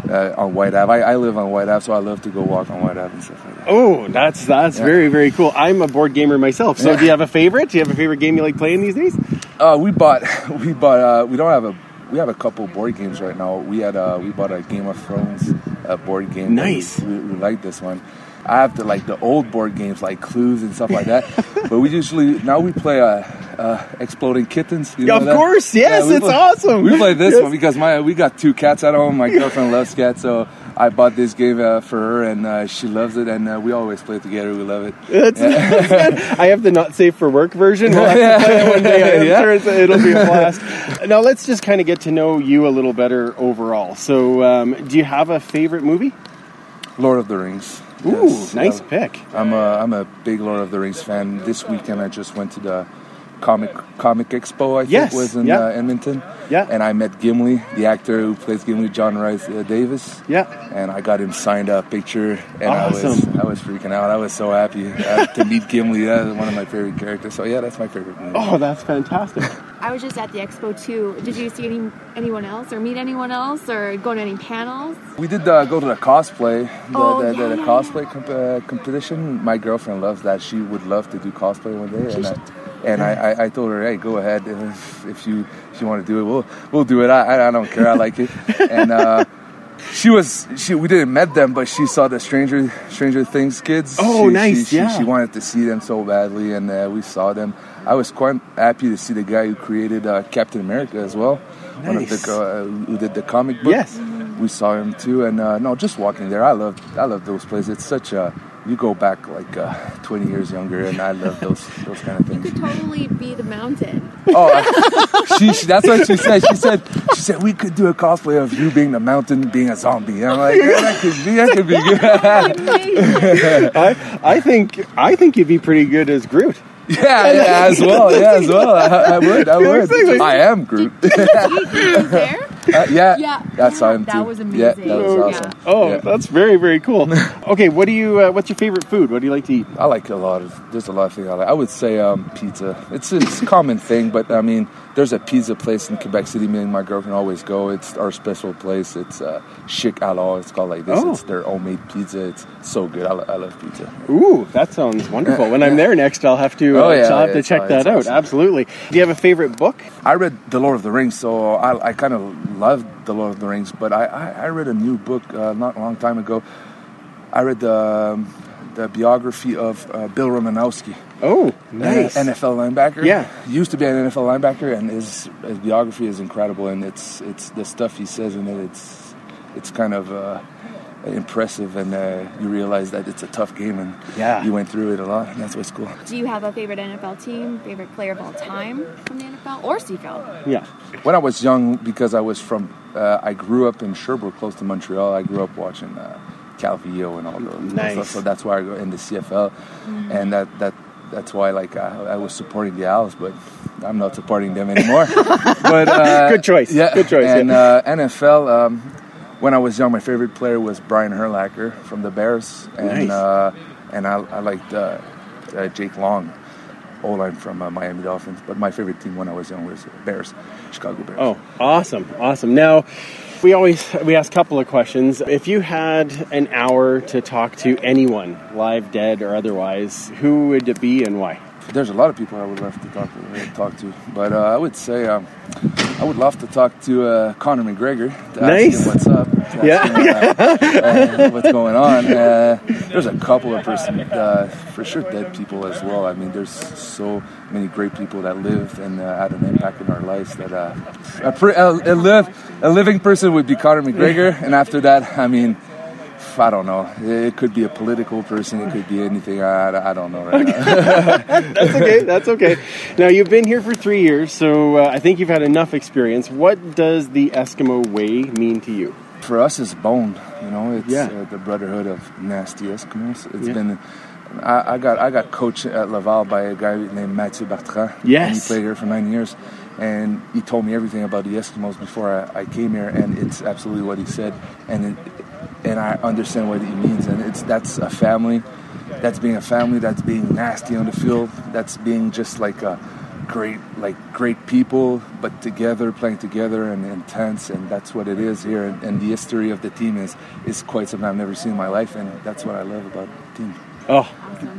Uh, on White Ave. I, I live on White Ave, so I love to go walk on White Ave and stuff like that. Oh, that's that's Yeah. very very cool. I'm a board gamer myself. So, Yeah. do you have a favorite? Do you have a favorite game you like playing these days? Uh, we bought *laughs* we bought uh, we don't have a we have a couple board games right now. We had uh, we bought a Game of Thrones uh, board game. Nice. We, we like this one. I have the like the old board games like Clues and stuff like that. *laughs* but we usually now we play uh, uh, Exploding Kittens. You know Of that? course, yes, we it's play- awesome. We play this Yes. one because my we got two cats at home. My *laughs* girlfriend loves cats, so I bought this game uh, for her, and uh, she loves it. And uh, we always play it together. We love it. It's, it's good. I have the not safe for work version. We'll have to play it one day. I'm *laughs* yeah. sure it'll be a blast. Now let's just kind of get to know you a little better overall. So, um, do you have a favorite movie? Lord of the Rings. Ooh, Yes. nice pick. I'm a I'm a big Lord of the Rings fan. This weekend I just went to the comic comic expo. I think Yes, was in yeah. uh, Edmonton. Yeah. And I met Gimli, the actor who plays Gimli, John Rhys uh, Davies. Yeah. And I got him signed a picture, and I was Awesome. I was freaking out. I was so happy uh, to meet Gimli. That was one of my favorite characters. So yeah, that's my favorite movie. Oh, that's fantastic. I was just at the expo too. Did you see any anyone else or meet anyone else or go to any panels? We did uh, go to the cosplay, the, Oh, the, the, yeah, the yeah, cosplay comp- uh, competition. My girlfriend loves that. She would love to do cosplay one day, and I, and I, I, I told her, hey, go ahead if, if you if you want to do it, we'll we'll do it. I, I- I don't care. I like it. *laughs* And uh, she was she we didn't met them, but she saw the Stranger Stranger Things kids. Oh, She- nice, She, she, yeah. she wanted to see them so badly, and uh, we saw them. I was quite happy to see the guy who created uh, Captain America as well. One of the uh, who did the comic book Yes. we saw him too and uh, no just walking there i love i love those places it's such a you go back like uh, 20 years younger and i love those those kind of things. You things could totally be the mountain. oh I- she, she that's what she said she said she said we could do a cosplay of you being the mountain being a zombie and i'm like yeah, that could be that could be good I, I think I think you'd be pretty good as Groot. yeah, yeah as well yeah as well i, I would i *laughs* would i am groot Did you was there? Uh, yeah Yeah. that's Yeah, him that too was yeah amazing. that was Yeah. awesome Oh, Yeah. that's very very cool. *laughs* Okay, what do you? Uh, what's your favorite food? What do you like to eat? I like a lot of. There's a lot of things I like. I would say um, pizza. It's it's a common thing, but I mean, there's a pizza place in Quebec City. Me and my girlfriend always go. It's our special place. It's uh, Chic Alors. It's called like this. Oh. It's their homemade pizza. It's so good. I, lo- I love pizza. Ooh, that sounds wonderful. When I'm there next, I'll have to. Oh, uh, yeah, I'll have yeah, to check that out. awesome. Absolutely. Do you have a favorite book? I read The Lord of the Rings, so I, I kind of loved The Lord of the Rings. But I, I, I read a new book uh, not a long time ago. I read the the biography of uh, Bill Romanowski. Oh, nice. NFL linebacker. Yeah. Used to be an NFL linebacker, and his, his biography is incredible. And it's it's the stuff he says in it. It's it's kind of uh, impressive, and uh, you realize that it's a tough game, and Yeah. you went through it a lot, and that's what's cool. Do you have a favorite NFL team, favorite player of all time from the NFL or CFL? Yeah. When I was young, because I was from, uh, I grew up in Sherbrooke, close to Montreal. I grew up watching uh, Calvillo and all those. Nice. So, so that's why I go in the CFL, and that that that's why like I, I was supporting the Als, but I'm not supporting them anymore. *laughs* but uh, Good choice. Yeah, Good choice, And yeah. uh, NFL. Um, when I was young, my favorite player was Brian Urlacher from the Bears, and Nice. uh, and I, I liked uh, uh, Jake Long, O line from uh, Miami Dolphins. But my favorite team when I was young was Bears, Chicago Bears. Oh, awesome, awesome. Now, we always we ask a couple of questions. If you had an hour to talk to anyone, live, dead, or otherwise, who would it be and why? There's a lot of people I would love to talk to, talk to. but uh, I would say um, I would love to talk to uh, Conor McGregor. To Nice. Ask him what's up? Yeah. *laughs* what's going on? Uh, there's a couple of person, uh, for sure, dead people as well. I mean, there's so many great people that lived and uh, had an impact in our lives. That uh, a, pre- a, a live a living person would be Conor McGregor, and after that, I mean. I don't know. It could be a political person. It could be anything. I, I don't know right now. *laughs* That's okay. That's okay. Now you've been here for three years, so uh, I think you've had enough experience. What does the Eskimo way mean to you? For us it's bone you know it's Yeah. uh, the brotherhood of nasty eskimos It's Yeah. been I, I got i got coached at laval by a guy named mathieu bertrand Yes. and he played here for nine years. And he told me everything about the eskimos before i, I came here. And it's absolutely what he said. And it, and i understand what he means. And it's that's a family. That's being a family. That's being nasty on the field. That's being just like a great like great people but together playing together and intense and that's what it is here and, and the history of the team is is quite something i've never seen in my life and that's what i love about the team Oh,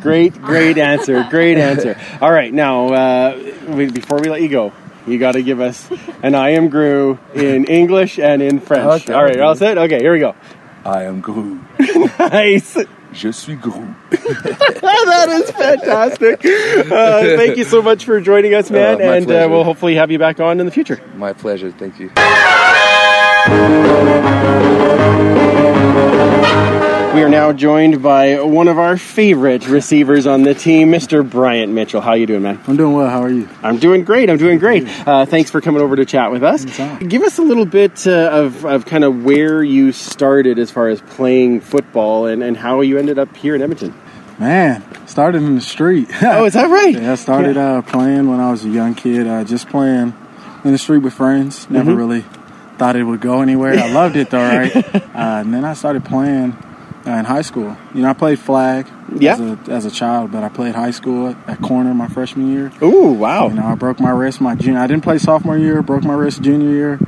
great, great answer. Great answer. All right, now uh, we, before we let you go, you got to give us an I am Gru in English and in French. Okay. All right, all set. Okay, here we go. i am Gru. *laughs* Nice. Je suis Gru. *laughs* that is fantastic. *laughs* Uh, thank you so much for joining us, man, Uh, and uh, we'll hopefully have you back on in the future. my pleasure thank you *laughs* We are now joined by one of our favorite receivers on the team, Mr. Bryant Mitchell. How you doing, man? I'm doing well. How are you? I'm doing great. I'm doing great. Uh, thanks for coming over to chat with us. Give us a little bit uh, of, of kind of where you started as far as playing football and, and how you ended up here in Edmonton. Man, started in the street. *laughs* Oh, is that right? yeah, I started Uh, playing when I was a young kid, uh, just playing in the street with friends. Never Mm-hmm. really thought it would go anywhere. I loved it though, right? *laughs* uh, and then I started playing uh, in high school. You know, I played flag Yeah. as, a, as a child, but I played high school at, at corner my freshman year. Ooh, wow. You know, I broke my wrist my junior. I didn't play sophomore year. Broke my wrist junior year.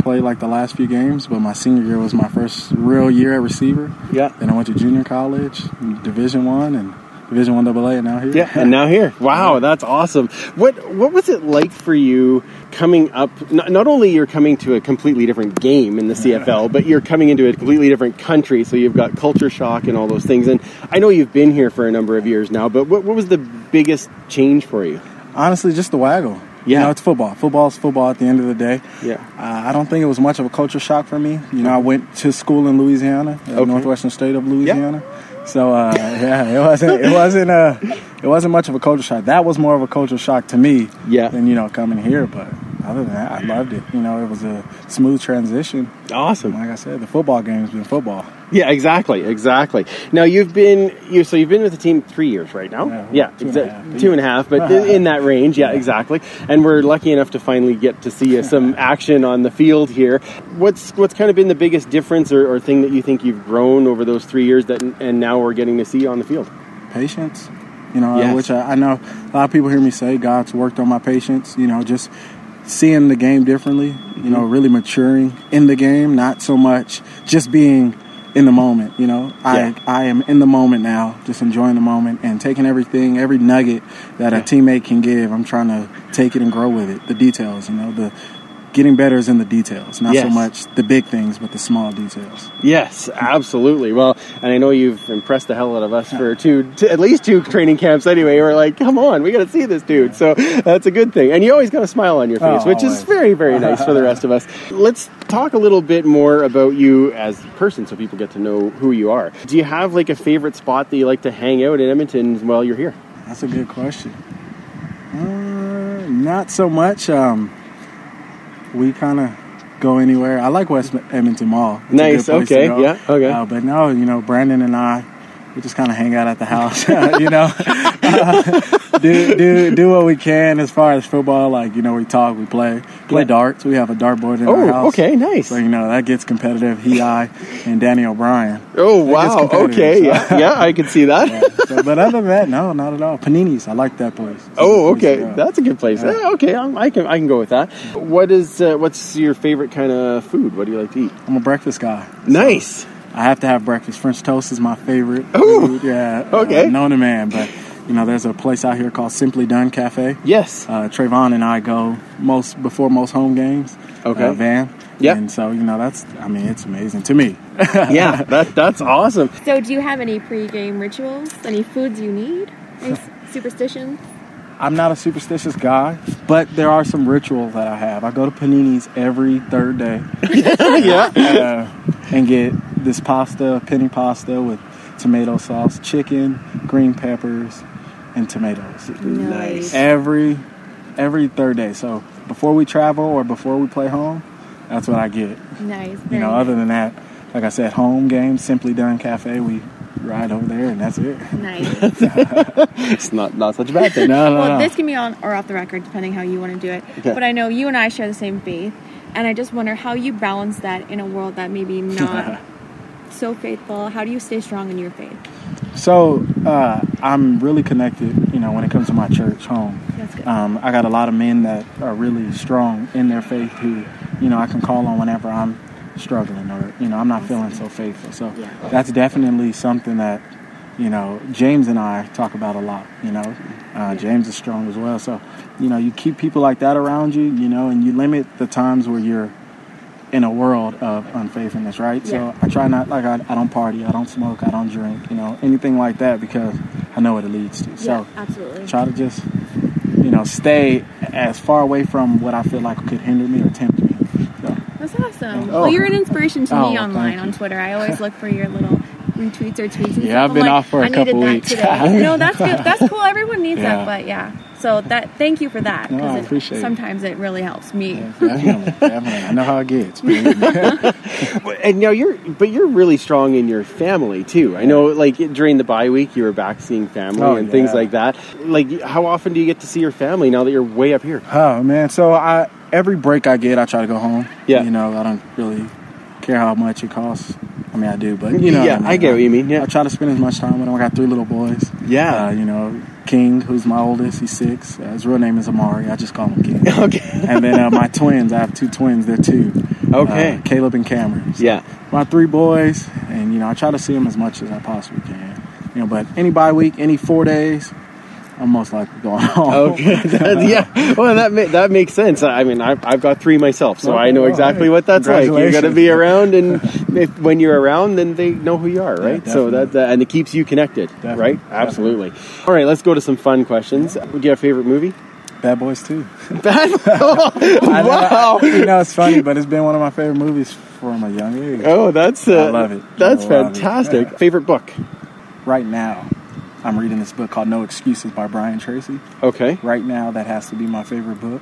Played like the last few games, but my senior year was my first real year at receiver. Yeah. Then I went to junior college, Division One, and Division One AA, and now here. Yeah, and now here. *laughs* Wow, that's awesome. What what was it like for you coming up? Not, not only you're coming to a completely different game in the CFL, but you're coming into a completely different country. So you've got culture shock and all those things. And I know you've been here for a number of years now, but what, what was the biggest change for you? honestly, just the waggle. Yeah. You know, it's football. Football's football at the end of the day. Yeah. Uh, I don't think it was much of a culture shock for me. You know, I went to school in Louisiana, at Okay. Northwestern State of Louisiana. So uh, yeah, it wasn't it wasn't uh, it wasn't much of a culture shock. That was more of a culture shock to me Yeah. than you know coming here. But other than that, I loved it. You know, it was a smooth transition. Awesome. Like I said, the football game's been football. Yeah, exactly, exactly. Now you've been you so you've been with the team three years right now. Yeah, Yeah, two and exa- a half. two and a half, but *laughs* in, that range. Yeah, exactly. And we're lucky enough to finally get to see uh, *laughs* some action on the field here. What's what's kind of been the biggest difference or, or thing that you think you've grown over those three years that and now we're getting to see on the field? patience. You know, Yes. which I, I know a lot of people hear me say. God's worked on my patience. You know, just seeing the game differently. You know, mm-hmm. really maturing in the game, not so much just being in the moment. You know, Yeah. I I am in the moment now, just enjoying the moment and taking everything, every nugget that a teammate can give. I'm trying to take it and grow with it. The details, you know, the getting better is in the details, not so much the big things, but the small details. Yes, absolutely. Well, and I know you've impressed the hell out of us for two, t- at least two training camps anyway. We're like, come on, we got to see this dude. So that's a good thing. And you always got a smile on your face, Oh, which is very, very nice for the rest of us. *laughs* Let's talk a little bit more about you as a person so people get to know who you are. Do you have like a favorite spot that you like to hang out in Edmonton while you're here? That's a good question. Uh, not so much. Um, we kind of go anywhere. I like West Edmonton Mall. It's a Nice, good place to okay, yeah, okay. Uh, but no, you know, Brandon and I, we just kind of hang out at the house. *laughs* you know, do do do what we can as far as football. Like you know, we talk, we play, play Yeah. darts. We have a dartboard in Oh, our house. okay, nice. So you know that gets competitive. He, I, and Danny O'Brien. Oh, wow. Okay. so- Yeah, yeah, I can see that. Yeah, so- but other than that, no, not at all. Panini's, I like that place. It's Oh, place okay. That's a good place. Yeah. Okay, I'm, I can I can go with that. What is uh, what's your favorite kind of food? What do you like to eat? I'm a breakfast guy. Nice. I have to have breakfast. French toast is my favorite. Ooh. food. Yeah. Okay. Uh, known to man, but you know, there's a place out here called Simply Done Cafe. Yes. Uh, Trayvon and I go most before most home games. Okay. Uh, van. Yeah. And so you know, that's I mean, it's amazing to me. *laughs* yeah, that that's awesome. So, do you have any pre-game rituals? Any foods you need? Any superstitions? I'm not a superstitious guy, but there are some rituals that I have. I go to Panini's every third day. *laughs* yeah. uh, and get this pasta, penny pasta with tomato sauce, chicken, green peppers, and tomatoes. Nice. Every every third day. So before we travel or before we play home, that's what I get. Nice. You know, nice. other than that, like I said, home games, Simply Done Cafe, we ride over there and that's it. Nice. *laughs* It's not not such a bad thing. No, no, well, no. this can be on or off the record, depending how you want to do it. Okay. But I know you and I share the same faith, and I just wonder how you balance that in a world that maybe *laughs* not so faithful. How do you stay strong in your faith? So uh, I'm really connected, you know, when it comes to my church home. That's good. Um, I got a lot of men that are really strong in their faith who, you know, I can call on whenever I'm struggling or, you know, I'm not feeling so faithful. So Yeah. that's definitely something that, you know, James and I talk about a lot, you know. Uh, James is strong as well. So, you know, you keep people like that around you, you know, and you limit the times where you're in a world of unfaithfulness, right? Yeah. So I try not like I, I don't party, I don't smoke, I don't drink, you know, anything like that because I know what it leads to. yeah, So absolutely. try to just you know stay as far away from what I feel like could hinder me or tempt me. So, That's awesome. Oh. Well, you're an inspiration to Oh, me online on. Twitter. I always *laughs* look for your little retweets or tweets. Yeah. I've been like, off for a I needed couple that weeks. today. *laughs* no, that's good. That's cool. Everyone needs Yeah. that, but yeah. So that thank you for that No, I appreciate it. sometimes it really helps me. definitely, definitely. I know how it gets. *laughs* And now you're, but you're really strong in your family too. I know, like during the bye week, you were back seeing family Oh, and things like that. Like, how often do you get to see your family now that you're way up here? Oh man, so I every break I get, I try to go home. Yeah. you know, I don't really care how much it costs. I mean, I do, but you know, Yeah, what I get what you mean, yeah. I try to spend as much time with them. I got three little boys. Yeah. uh, you know, King, who's my oldest, he's six. Uh, his real name is Amari. I just call him King. *laughs* Okay. and then uh, my twins, I have two twins. They're two. Okay. uh, Caleb and Cameron. So Yeah. my three boys, and you know, I try to see them as much as I possibly can. You know, but any bye week, any four days, I'm most likely going *laughs* home. Okay. *laughs* *laughs* Yeah. Well, that ma- that makes sense. I mean, I've, I've got three myself, so I know Oh, exactly hey, what that's like. You got to be around, and if, when you're around, then they know who you are, right? so that, that and it keeps you connected, Definitely, right? Absolutely. All right, let's go to some fun questions. Do you have a favorite movie? Bad Boys too. Bad. I know, wow. I- you know, it's funny, but it's been one of my favorite movies from a young age. Oh, that's uh, I love it. That's love it. fantastic. Favorite book? Right now, I'm reading this book called No Excuses by Brian Tracy. Okay. Right now, that has to be my favorite book.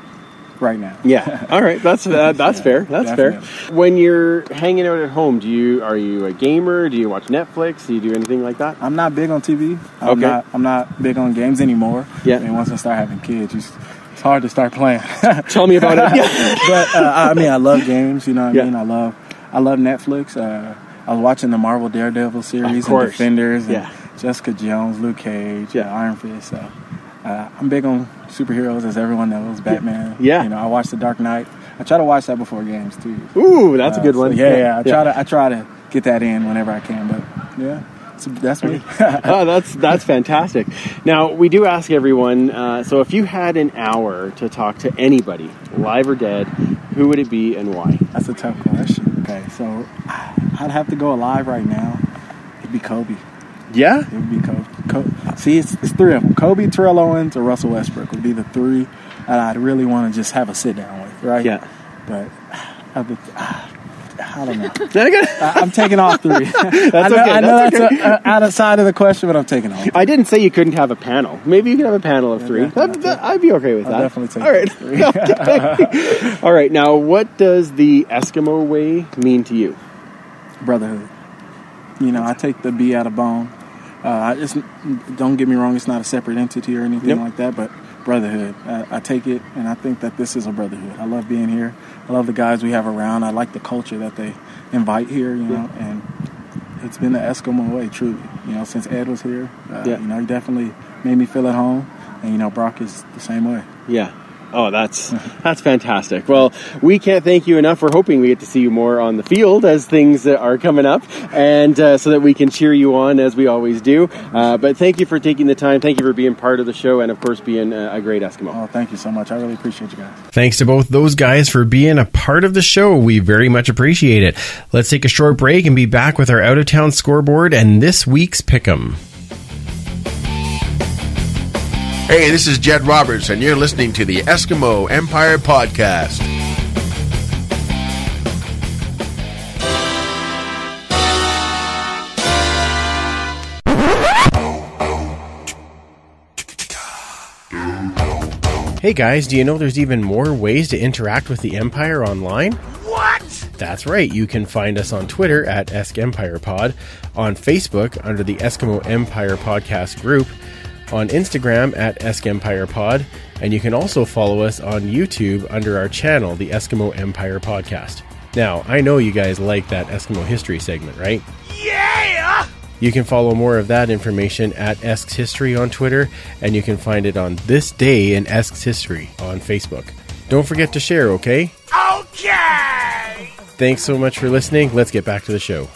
Right now. Yeah. All right. That's uh, *laughs* that's Yeah, fair. That's fair. When you're hanging out at home, do you are you a gamer? Do you watch Netflix? Do you do anything like that? I'm not big on TV. I'm Okay. not. I'm not big on games anymore. Yeah. I mean, once I start having kids, it's, it's hard to start playing. *laughs* Tell me about it. *laughs* But uh, I mean, I love games. You know what Yeah. I mean? I love. I love Netflix. Uh, I was watching the Marvel Daredevil series and. Defenders. And Yeah. Jessica Jones, Luke Cage, Yeah. uh, Iron Fist. So uh, I'm big on superheroes, as everyone knows. Batman. Yeah. You know, I watch The Dark Knight. I try to watch that before games too. Ooh, that's a Uh, good so one. yeah, yeah. I try to. I try to get that in whenever I can. But yeah, That's that's me. *laughs* oh, that's that's fantastic. Now we do ask everyone. Uh, so if you had an hour to talk to anybody, live or dead, who would it be and why? That's a tough question. Okay, so I'd have to go alive right now. It'd be Kobe. Yeah, it would be Kobe. Kobe. See, it's, it's three of them: Kobe, Terrell Owens, or Russell Westbrook would be the three that I'd really want to just have a sit down with, right? Yeah. But I'd be, I don't know. *laughs* I, am taking all three. *laughs* That's I know, okay. I know That's that's, okay. a, a, out of side of the question, but I'm taking all. I didn't say you couldn't have a panel. Maybe you could have a panel of three. That- that- I'd be okay with I'll that. definitely take All right. three. *laughs* All right. Now, what does the Eskimo way mean to you? Brotherhood. You know, I take the B out of bone. Uh, I just don't get me wrong; it's not a separate entity or anything Yep. like that. But brotherhood, I, I take it, and I think that this is a brotherhood. I love being here. I love the guys we have around. I like the culture that they invite here. You know, and it's been the Eskimo way, truly. You know, since Ed was here, uh, Yeah. you know, he definitely made me feel at home. And you know, Brock is the same way. Yeah. Oh, that's that's fantastic. Well, we can't thank you enough. We're hoping we get to see you more on the field as things uh, are coming up, and uh, so that we can cheer you on as we always do. Uh, but thank you for taking the time. Thank you for being part of the show, and of course, being a, a great Eskimo. Oh, thank you so much. I really appreciate you guys. Thanks to both those guys for being a part of the show. We very much appreciate it. Let's take a short break and be back with our out of town scoreboard and this week's pick'em. Hey, this is Jed Roberts, and you're listening to the Eskimo Empire Podcast. Hey guys, do you know there's even more ways to interact with the Empire online? What? That's right. You can find us on Twitter at Esk Empire Pod, on Facebook under the Eskimo Empire Podcast group, on Instagram at Esk Empire Pod, and you can also follow us on YouTube under our channel, the Eskimo Empire Podcast. Now, I know you guys like that Eskimo history segment, right? Yeah! You can follow more of that information at Esk's History on Twitter, and you can find it on This Day in Esk's History on Facebook. Don't forget to share, okay? Okay! Thanks so much for listening. Let's get back to the show.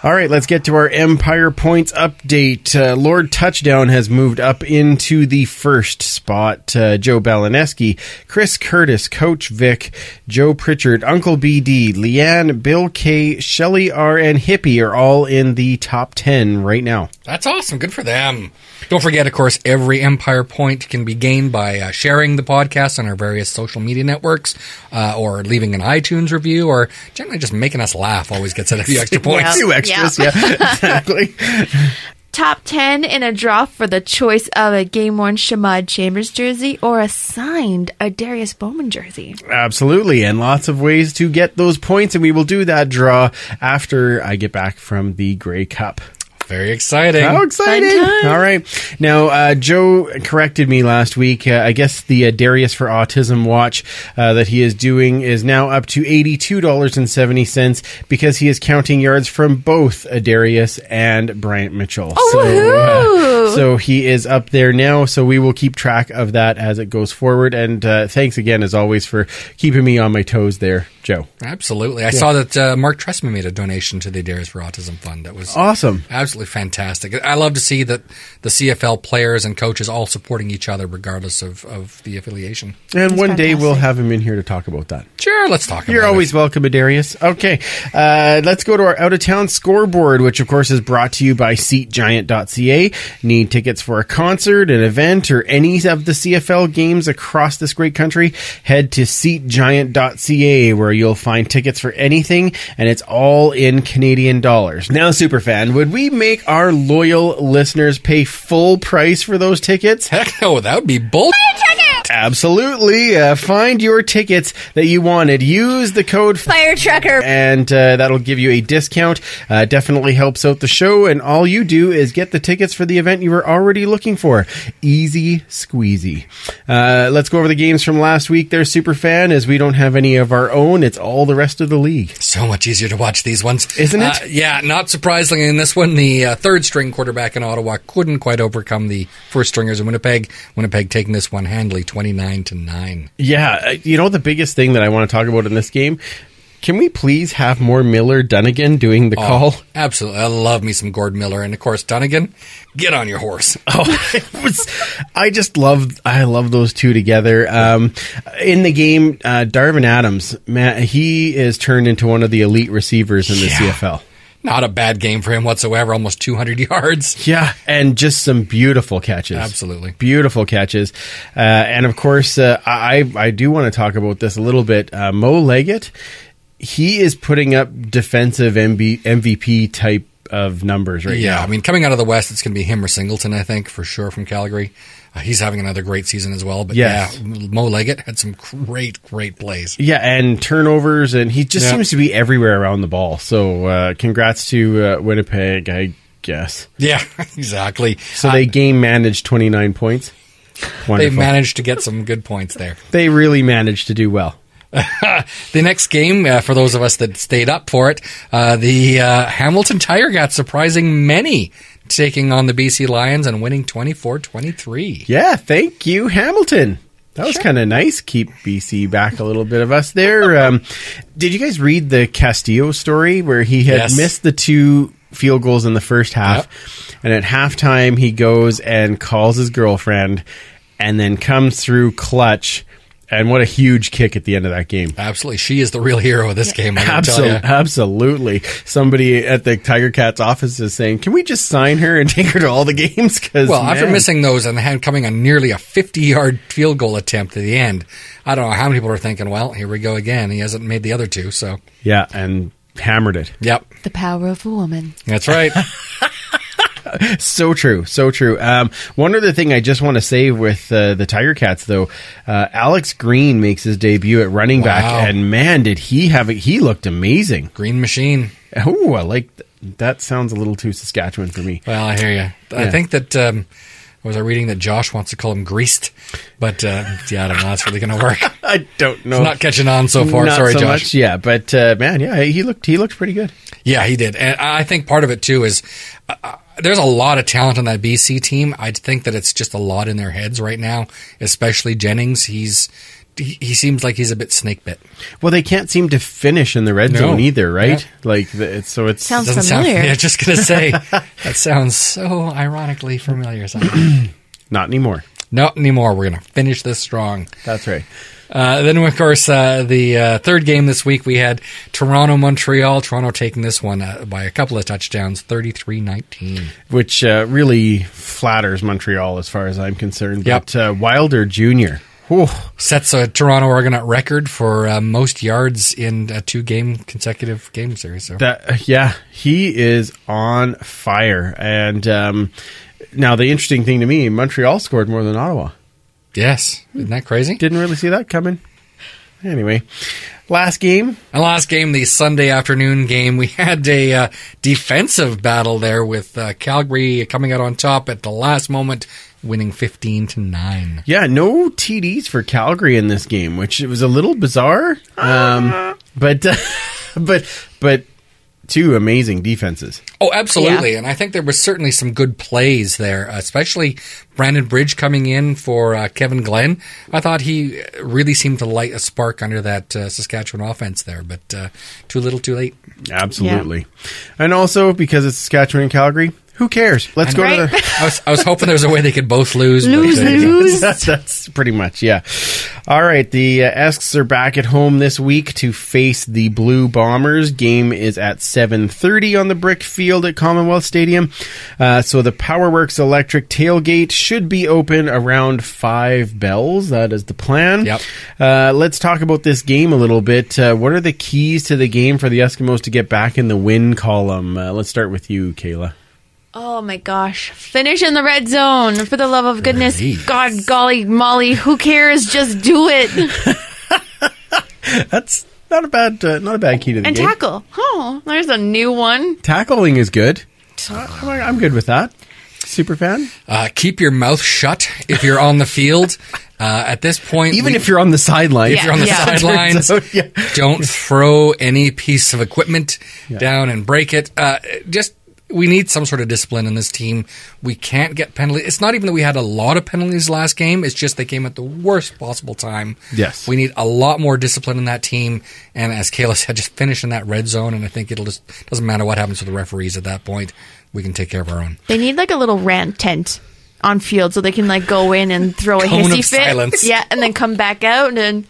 All right, let's get to our Empire Points update. Uh, Lord Touchdown has moved up into the first spot. Uh, Joe Balaneski, Chris Curtis, Coach Vic, Joe Pritchard, Uncle BD, Leanne, Bill K, Shelly R, and Hippie are all in the top 10 right now. That's awesome. Good for them. Don't forget, of course, every Empire Point can be gained by uh, sharing the podcast on our various social media networks, uh, or leaving an iTunes review, or generally just making us laugh. Always gets a few extra *laughs* points. Yeah. Extras, Yeah. yeah, *laughs* exactly. *laughs* Top 10 in a draw for the choice of a game worn Shamawd Chambers jersey or a signed Adarius Bowman jersey. Absolutely, and lots of ways to get those points, and we will do that draw after I get back from the Grey Cup. Very exciting. How exciting! All right. Now, uh, Joe corrected me last week. Uh, I guess the uh, Darius for Autism watch uh, that he is doing is now up to $82.70 because he is counting yards from both Darius and Bryant Mitchell. Oh, so, woohoo! so he is up there now. So we will keep track of that as it goes forward. And uh, thanks again, as always, for keeping me on my toes there, Joe. Absolutely. I Yeah. saw that uh, Marc Trestman made a donation to the Darius for Autism Fund. That was Awesome. Absolutely fantastic. I love to see that the CFL players and coaches all supporting each other regardless of, of the affiliation. And one day we'll have him in here to talk about that. Sure, let's talk about You're about always welcome, Adarius. Okay, uh, let's go to our out of town scoreboard, which of course is brought to you by SeatGiant.ca. Need tickets for a concert, an event, or any of the CFL games across this great country? Head to SeatGiant.ca where you'll find tickets for anything, and it's all in Canadian dollars. Now, superfan, would we make our loyal listeners pay full price for those tickets? Heck no, that would be bull. Absolutely. Uh, find your tickets that you wanted. Use the code Fire Trucker. and uh, that'll give you a discount. Uh, definitely helps out the show. And all you do is get the tickets for the event you were already looking for. Easy squeezy. Uh, let's go over the games from last week. There, super fan, as we don't have any of our own. It's all the rest of the league. So much easier to watch these ones, Isn't it? Uh, yeah, not surprisingly, in this one, the uh, third string quarterback in Ottawa couldn't quite overcome the first stringers in Winnipeg. Winnipeg taking this one handily, twenty nine to nine. Yeah, uh, you know the biggest thing that I want to talk about in this game. Can we please have more Miller Dunigan doing the Oh, call? absolutely. I love me some Gord Miller. And of course, Dunigan, get on your horse. *laughs* Oh, was, I just love I love those two together. Um, in the game, uh, Darvin Adams, man, he is turned into one of the elite receivers in the Yeah. CFL. Not a bad game for him whatsoever. Almost 200 yards. Yeah, and just some beautiful catches. Absolutely. beautiful catches. Uh, and of course, uh, I I do want to talk about this a little bit. Uh, Mo Leggett, he is putting up defensive MB, MVP type of numbers right yeah, now. I mean, coming out of the West, it's going to be him or Singleton, I think, for sure from Calgary. Uh, he's having another great season as well. But Yes. yeah, Mo Leggett had some great, great plays. Yeah, and turnovers, and he just Yeah. seems to be everywhere around the ball. So, uh, congrats to uh, Winnipeg, I guess. Yeah, *laughs* exactly. So they game managed twenty nine points. They managed to get some good points there. They really managed to do well. *laughs* the next game, uh, for those of us that stayed up for it, uh, the uh, Hamilton Tiger got surprising many, taking on the BC Lions and winning 24 23. Yeah, thank you, Hamilton. That was kind of nice. Keep BC back a little bit of us there. *laughs* Um, did you guys read the Castillo story where he had Yes. missed the two field goals in the first half, and at halftime he goes and calls his girlfriend, and then comes through clutch. And what a huge kick at the end of that game. Absolutely. She is the real hero of this game. I can tell Absolutely, you. absolutely. Somebody at the Tiger Cats office is saying, "Can we just sign her and *laughs* take her to all the games?" Because Well, after missing those and had coming on nearly a 50 yard field goal attempt at the end, I don't know how many people are thinking, well, here we go again. He hasn't made the other two, so. yeah, and hammered it. Yep, The power of a woman. that's right. *laughs* *laughs* so true, so true. Um, one other thing I just want to say with uh, the Tiger Cats, though, uh, Alex Green makes his debut at running back, and man, did he have it! He looked amazing. Green Machine. Oh, I like th- that. Sounds a little too Saskatchewan for me. Well, I hear you. I think that um, was I reading that Josh wants to call him greased, but uh, yeah, I don't know. That's really going to work. *laughs* I don't know. It's not catching on so far. Not Sorry, so Josh. much, yeah, but uh, man, yeah, he looked he looked pretty good. Yeah, he did, and I think part of it too is uh, there's a lot of talent on that BC team. I think that it's just a lot in their heads right now, especially Jennings. He's he, he seems like he's a bit snake bit. Well, they can't seem to finish in the red No. zone either, right? Yeah. Like it's so it's Sounds Doesn't sound- yeah, *laughs* just gonna say *laughs* that sounds so ironically familiar. *clears throat* Not anymore. Not anymore. We're gonna finish this strong. That's right. Uh, then, of course, uh, the uh, third game this week, we had Toronto Montreal. Toronto taking this one uh, by a couple of touchdowns, 33 19. Which uh, really flatters Montreal as far as I'm concerned. Yep. But uh, Wilder Jr. Whew, Sets a Toronto Argonaut record for uh, most yards in a two game consecutive game series. So. that yeah, he is on fire. And um, now the interesting thing to me, Montreal scored more than Ottawa. Yes. Isn't that crazy? Didn't really see that coming. Anyway, last game. And last game, the Sunday afternoon game, we *laughs* had a uh, defensive battle there with uh, Calgary coming out on top at the last moment, winning 15 to 9. Yeah, no TDs for Calgary in this game, which it was a little bizarre. Um, but *laughs* but but two amazing defenses. Oh, absolutely. And I think there was certainly some good plays there, especially Brandon Bridge coming in for uh, Kevin Glenn. I thought he really seemed to light a spark under that uh, Saskatchewan offense there, but uh, too little, too late. Absolutely. And also because it's Saskatchewan and Calgary, who cares? Let's go to Right. the *laughs* I was, I was hoping there was a way they could both lose. Lose, but, lose. *laughs* that's, that's pretty much yeah. All right, the uh, Esks are back at home this week to face the Blue Bombers. Game is at 7:30 on the brick field at Commonwealth Stadium. Uh, so the PowerWorks electric tailgate should be open around five bells. That is the plan. Yep. Uh, let's talk about this game a little bit. Uh, what are the keys to the game for the Eskimos to get back in the win column? Uh, let's start with you, Kayla. Oh my gosh. Finish in the red zone. For the love of goodness. Please. God, golly, Molly, who cares? Just do it. *laughs* That's not a bad uh, not a bad key to the And game. tackle. Oh, there's a new one. Tackling is good. I'm, I'm good with that. Super fan. Uh, keep your mouth shut if you're on the field. *laughs* Uh, at this point, Even we- if you're on the sideline. if you're on the Yeah. *laughs* sidelines, out, yeah. don't throw any piece of equipment down and break it. Uh, just we need some sort of discipline in this team. We can't get penalties. It's not even that we had a lot of penalties last game. It's just they came at the worst possible time. Yes. We need a lot more discipline in that team. And as Kayla *laughs* said, just finish in that red zone. And I think it'll just, doesn't matter what happens to the referees at that point. We can take care of our own. They need like a little rant tent on field so they can like go in and throw a Cone hissy of fit. silence. Yeah, and then come back out and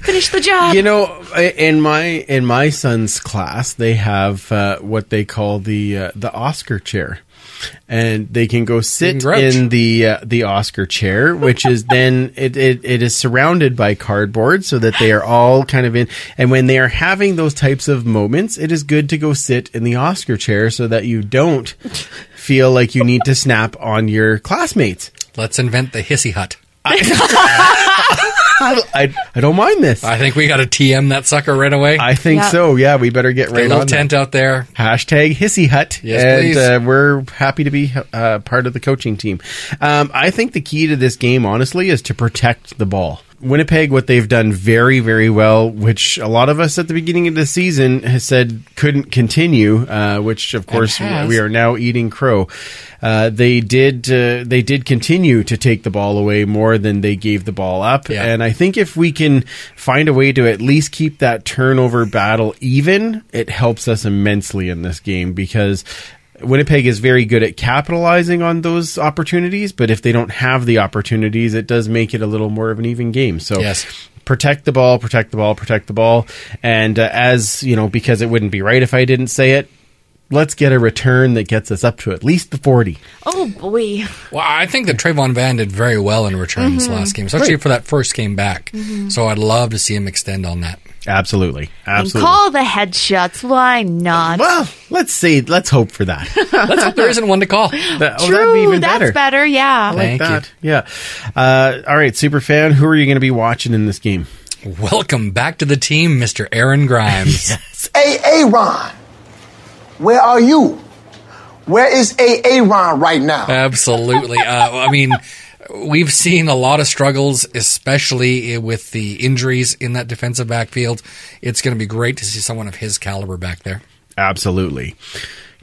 finish the job. You know, in my in my son's class, they have uh, what they call the uh, the Oscar chair, and they can go sit grouch. in the uh, the Oscar chair, which is *laughs* then it, it it is surrounded by cardboard, so that they are all kind of in. And when they are having those types of moments, it is good to go sit in the Oscar chair so that you don't feel like you need to snap on your classmates. Let's invent the hissy hut. I, *laughs* I, I don't mind this. I think we got to TM that sucker right away. I think Yeah. so. Yeah, we better get Get right little on that. tent out there. Hashtag Hissy Hut. Yes, and please. Uh, we're happy to be uh, part of the coaching team. Um, I think the key to this game, honestly, is to protect the ball. Winnipeg, what they've done very, very well, which a lot of us at the beginning of the season has said couldn't continue, uh, which of course we are now eating crow. Uh, they did, uh, they did continue to take the ball away more than they gave the ball up. Yeah. And I think if we can find a way to at least keep that turnover battle even, it helps us immensely in this game because Winnipeg is very good at capitalizing on those opportunities, but if they don't have the opportunities, it does make it a little more of an even game. So Yes. protect the ball, protect the ball, protect the ball. And uh, as, you know, because it wouldn't be right if I didn't say it, let's get a return that gets us up to at least the 40. oh boy. Well, I think that Trayvon Van did very well in return this last game, especially for that first game back. So I'd love to see him extend on that. Absolutely. And Absolutely. call the headshots. Why not? well, let's see. Let's hope for that. *laughs* Let's hope there isn't one to call. That- oh, True, that'd be even that's better. better. Yeah. Thank you. Yeah. Uh, all right, super fan. Who are you going to be watching in this game? Welcome back to the team, Mr. Aaron Grymes. *laughs* Hey, Aaron, where are you? Where is A. Aaron right now? Absolutely. Uh, I mean, we've seen a lot of struggles, especially with the injuries in that defensive backfield. It's going to be great to see someone of his caliber back there. Absolutely.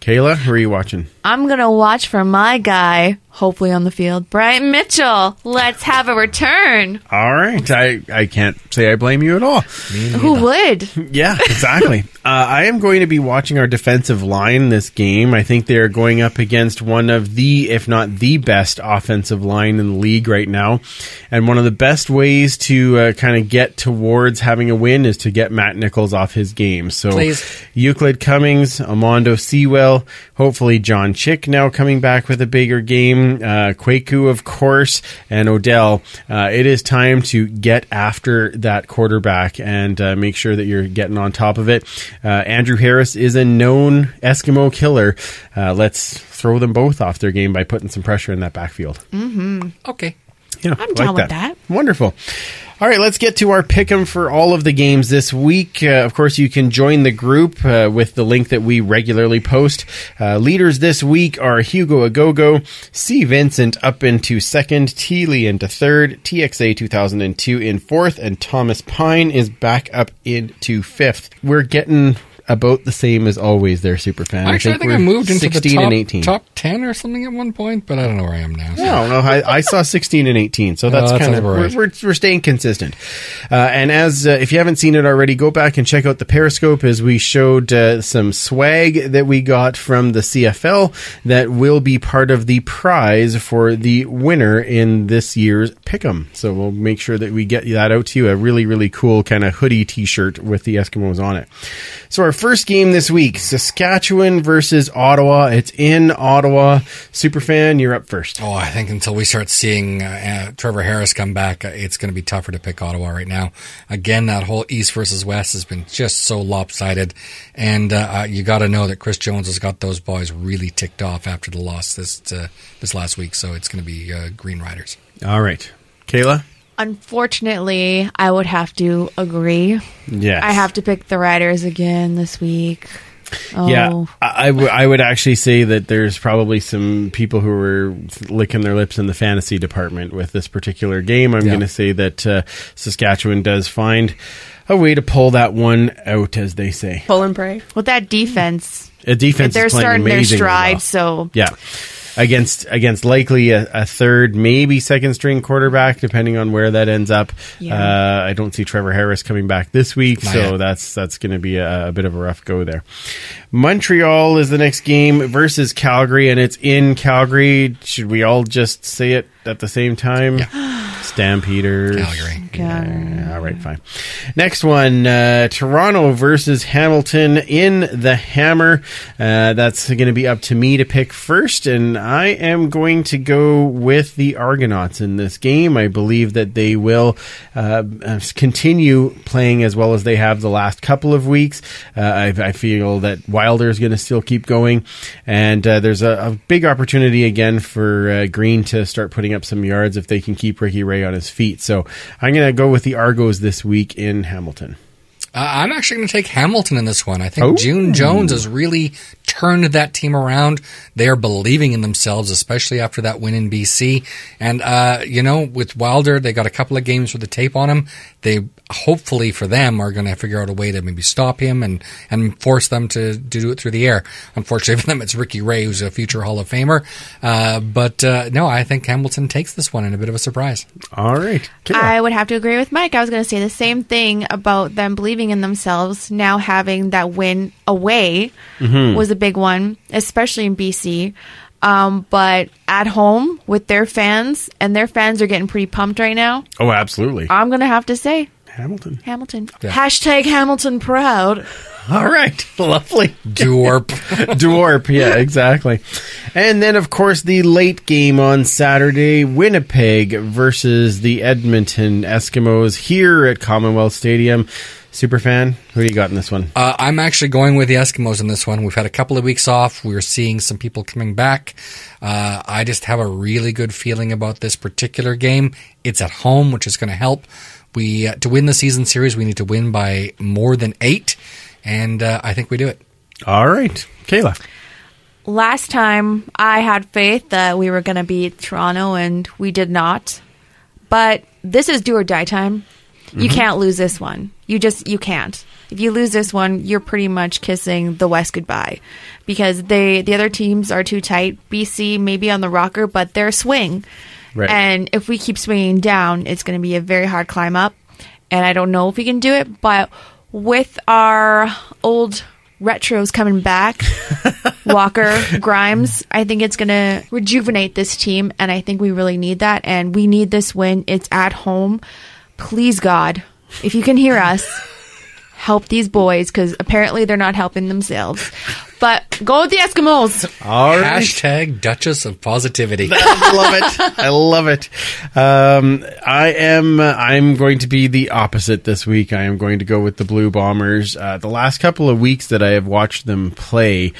Kayla, who are you watching? I'm gonna watch for my guy, hopefully on the field, Bryant Mitchell. Let's have a return. All right. I, I can't say I blame you at all. Who would? *laughs* Yeah, exactly. uh, I am going to be watching our defensive line this game. I think they're going up against one of the, if not the best offensive line in the league right now. And one of the best ways to uh, kind of get towards having a win is to get Matt Nichols off his game. So Please. Euclid Cummings, Almondo Sewell, hopefully John Chick now coming back with a bigger game, uh, Kwaku, of course, and Odell. Uh, it is time to get after that quarterback and uh, make sure that you're getting on top of it. Uh, Andrew Harris is a known Eskimo killer. Uh, let's throw them both off their game by putting some pressure in that backfield. Mm-hmm. Okay. Yeah, I'm down with that. Wonderful. All right, let's get to our pick 'em for all of the games this week. Uh, of course, you can join the group uh, with the link that we regularly post. Uh, leaders this week are Hugo Agogo, C. Vincent up into second, T. Lee into third, TXA 2002 in fourth, and Thomas Pine is back up into fifth. We're getting about the same as always there, Superfan. Actually, I think I we're moved into the 16 top, and 18. top 10 or something at one point, but I don't know where I am now. No, no, I, I saw 16 and 18, so that's Oh, that kind of about we're, we're we're staying consistent. Uh, and as uh, if you haven't seen it already, go back and check out the Periscope as we showed uh, some swag that we got from the CFL that will be part of the prize for the winner in this year's Pick'em. So we'll make sure that we get that out to you. A really really cool kind of hoodie T-shirt with the Eskimos on it. So our first game this week, Saskatchewan versus Ottawa. It's in Ottawa. Superfan, you're up first. Oh, I think until we start seeing uh, uh, Trevor Harris come back, uh, it's going to be tougher to pick Ottawa right now. Again, that whole East versus West has been just so lopsided, and uh, uh, you got to know that Chris Jones has got those boys really ticked off after the loss this uh, this last week. So it's going to be uh, Green Riders. All right. Kayla? Unfortunately, I would have to agree. Yes. I have to pick the Riders again this week. Oh. Yeah, I, I w- I would actually say that there's probably some people who are licking their lips in the fantasy department with this particular game. I'm Yeah. going to say that uh, Saskatchewan does find a way to pull that one out, as they say. Pull and pray. With that defense, A defense they're is playing starting their stride. well. So Yeah. Against against likely a, a third, maybe second string quarterback, depending on where that ends up. Yeah. Uh, I don't see Trevor Harris coming back this week, Not so yet. that's that's going to be a, a bit of a rough go there. Montreal is the next game versus Calgary, and it's in Calgary. Should we all just say it at the same time? Stampeders. Calgary. Yeah, all right, fine. Next one, uh, Toronto versus Hamilton in the Hammer. Uh, that's going to be up to me to pick first, and I am going to go with the Argonauts in this game. I believe that they will uh, uh, continue playing as well as they have the last couple of weeks. Uh, I, I feel that Wilder is going to still keep going, and uh, there's a, a big opportunity again for uh, Green to start putting up some yards if they can keep Ricky Ray on his feet. So I'm going to go with the Argos this week in Hamilton. Uh, I'm actually going to take Hamilton in this one. I think Oh. June Jones has really turned that team around. They are believing in themselves, especially after that win in BC. And, uh, you know, with Wilder, they got a couple of games with the tape on him. They hopefully for them are going to figure out a way to maybe stop him and, and force them to, to do it through the air. Unfortunately *laughs* for them, it's Ricky Ray, who's a future Hall of Famer. Uh, but, uh, no, I think Hamilton takes this one in a bit of a surprise. All right. I would have to agree with Mike. I was going to say the same thing about them believing in themselves. Now having that win away Mhm. was a big one, especially in BC. Um, but at home with their fans, and their fans are getting pretty pumped right now. Oh, absolutely. I'm going to have to say Hamilton. Hamilton. Yeah. Hashtag Hamilton proud. *laughs* All right. Lovely. Dwarp. *laughs* Dwarp. Yeah, exactly. And then, of course, the late game on Saturday Winnipeg versus the Edmonton Eskimos here at Commonwealth Stadium. Superfan, who do you got in this one? Uh, I'm actually going with the Eskimos in this one. We've had a couple of weeks off. We're seeing some people coming back. Uh, I just have a really good feeling about this particular game. It's at home, which is going to help. We uh, to win the season series, we need to win by more than eight, and uh, I think we do it. All right, Kayla. Last time I had faith that we were going to beat Toronto, and we did not. But this is do or die time. You Mhm. can't lose this one. You just you can't. If you lose this one, you're pretty much kissing the West goodbye because they the other teams are too tight. BC maybe on the rocker, but they're a swing. Right. And if we keep swinging down, it's going to be a very hard climb up. And I don't know if we can do it, but with our old retros coming back, *laughs* Walker, Grymes, I think it's going to rejuvenate this team. And I think we really need that. And we need this win. It's at home. Please, God, if you can hear us, help these boys because apparently they're not helping themselves. But go with the Eskimos. All right. Hashtag Duchess of Positivity. *laughs* I love it. I love it. Um, I am. uh, I'm going to be the opposite this week. I am going to go with the Blue Bombers. Uh, the last couple of weeks that I have watched them play,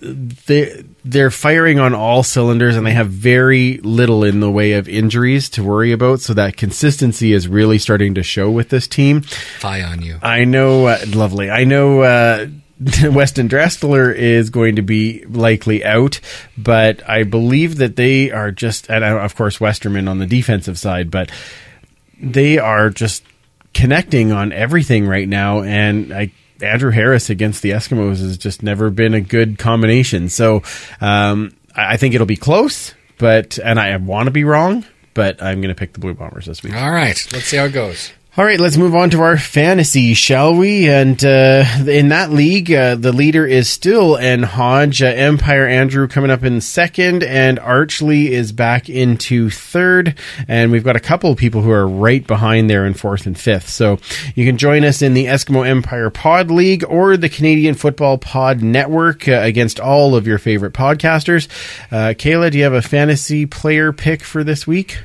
they they're firing on all cylinders, and they have very little in the way of injuries to worry about. So that consistency is really starting to show with this team. Fie on you. I know, uh, lovely. I know. Uh, *laughs* Weston Dressler is going to be likely out, but I believe that they are just, and uh, of course Westerman on the defensive side, but they are just connecting on everything right now, and I. Andrew Harris against the Eskimos has just never been a good combination. So um, I think it'll be close, but and I want to be wrong, but I'm going to pick the Blue Bombers this week. All right, let's see how it goes. All right, let's move on to our fantasy, shall we? And uh, in that league, uh, the leader is still N Hodge. Uh, Empire Andrew coming up in second, and Archley is back into third. And we've got a couple of people who are right behind there in fourth and fifth. So you can join us in the Eskimo Empire Pod League or the Canadian Football Pod Network uh, against all of your favorite podcasters. Uh, Kayla, do you have a fantasy player pick for this week?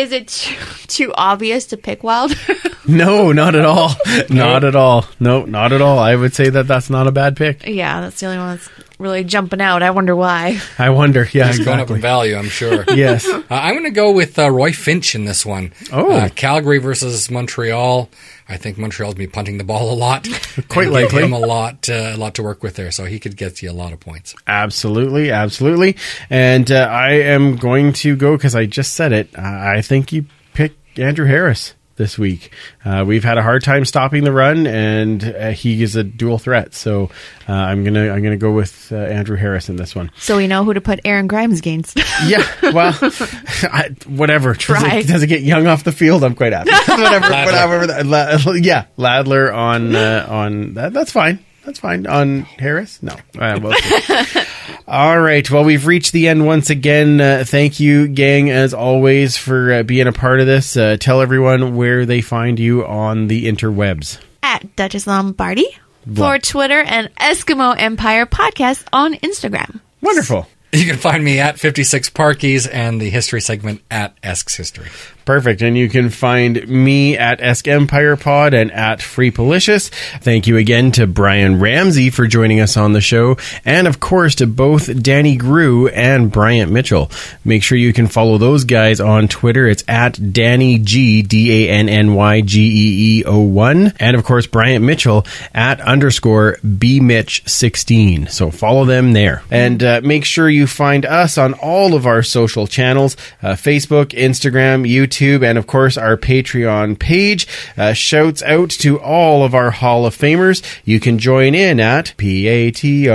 Is it too, too obvious to pick Wild? *laughs* No, not at all. *laughs* Not at all. No, not at all. I would say that that's not a bad pick. yeah, that's the only one that's really jumping out. I wonder why. I wonder. Yeah, He's going up in value, I'm sure. *laughs* Yes. Uh, I'm going to go with uh, Roy Finch in this one. Oh. Uh, Calgary versus Montreal. I think Montreal's be punting the ball a lot. *laughs* Quite likely. him a lot, uh, a lot to work with there, so he could get you a lot of points. Absolutely, absolutely. And uh, I am going to go because I just said it. Uh, I think you pick Andrew Harris this week. Uh, we've had a hard time stopping the run, and uh, he is a dual threat. So uh, I'm gonna I'm gonna go with uh, Andrew Harris in this one. So we know who to put Aaron Grymes against. Yeah, *laughs* well, *laughs* I, whatever. Does it, does it get Young off the field? I'm quite happy. *laughs* whatever, whatever. La- yeah, Ladler on uh, on that. That's fine. That's fine. On Harris? No. Uh, we'll. *laughs* All right. Well, we've reached the end once again. Uh, thank you, gang, as always, for uh, being a part of this. Uh, tell everyone where they find you on the interwebs. At Duchess Lombardi Blah. for Twitter and Eskimo Empire Podcast on Instagram. Wonderful. You can find me at 56 Parkies and the history segment at Esk's History. Perfect. And you can find me at Esk Empire Pod and at Free Policious. Thank you again to Brian Ramsay for joining us on the show. And of course to both Danny Groulx and Bryant Mitchell. Make sure you can follow those guys on Twitter. It's at Danny G, D-A-N-N-Y-G-E-E-O-1. And of course Bryant Mitchell at underscore B Mitch 16. So follow them there. And uh, make sure you find us on all of our social channels, uh, Facebook, Instagram, YouTube, and of course our Patreon page. Uh, shouts out to all of our Hall of Famers. You can join in at P-A-T-R-E-O-N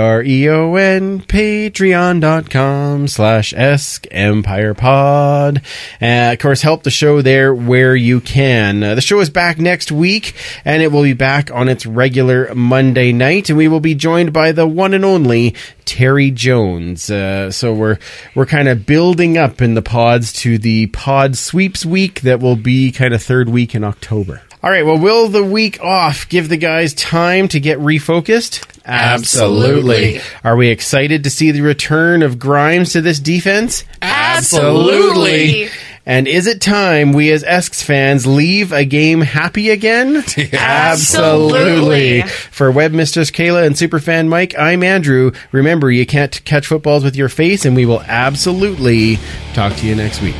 patreon.com slash Esk Empire Pod. Uh, of course, help the show there where you can. Uh, the show is back next week, and it will be back on its regular Monday night, and we will be joined by the one and only Terry Jones. Uh, so we're we're kind of building up in the pods to the pod sweeps week that will be kind of third week in October. All right. Well, will the week off give the guys time to get refocused? Absolutely. Are we excited to see the return of Grymes to this defense? Absolutely. And is it time we as Esks fans leave a game happy again? *laughs* Absolutely. For Webmisters Kayla and Superfan Mike, I'm Andrew. Remember, you can't catch footballs with your face, and we will absolutely talk to you next week.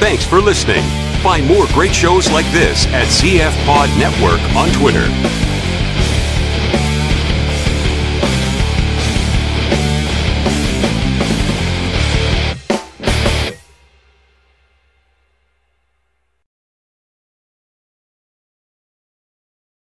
Thanks for listening. Find more great shows like this at CF Pod Network on Twitter.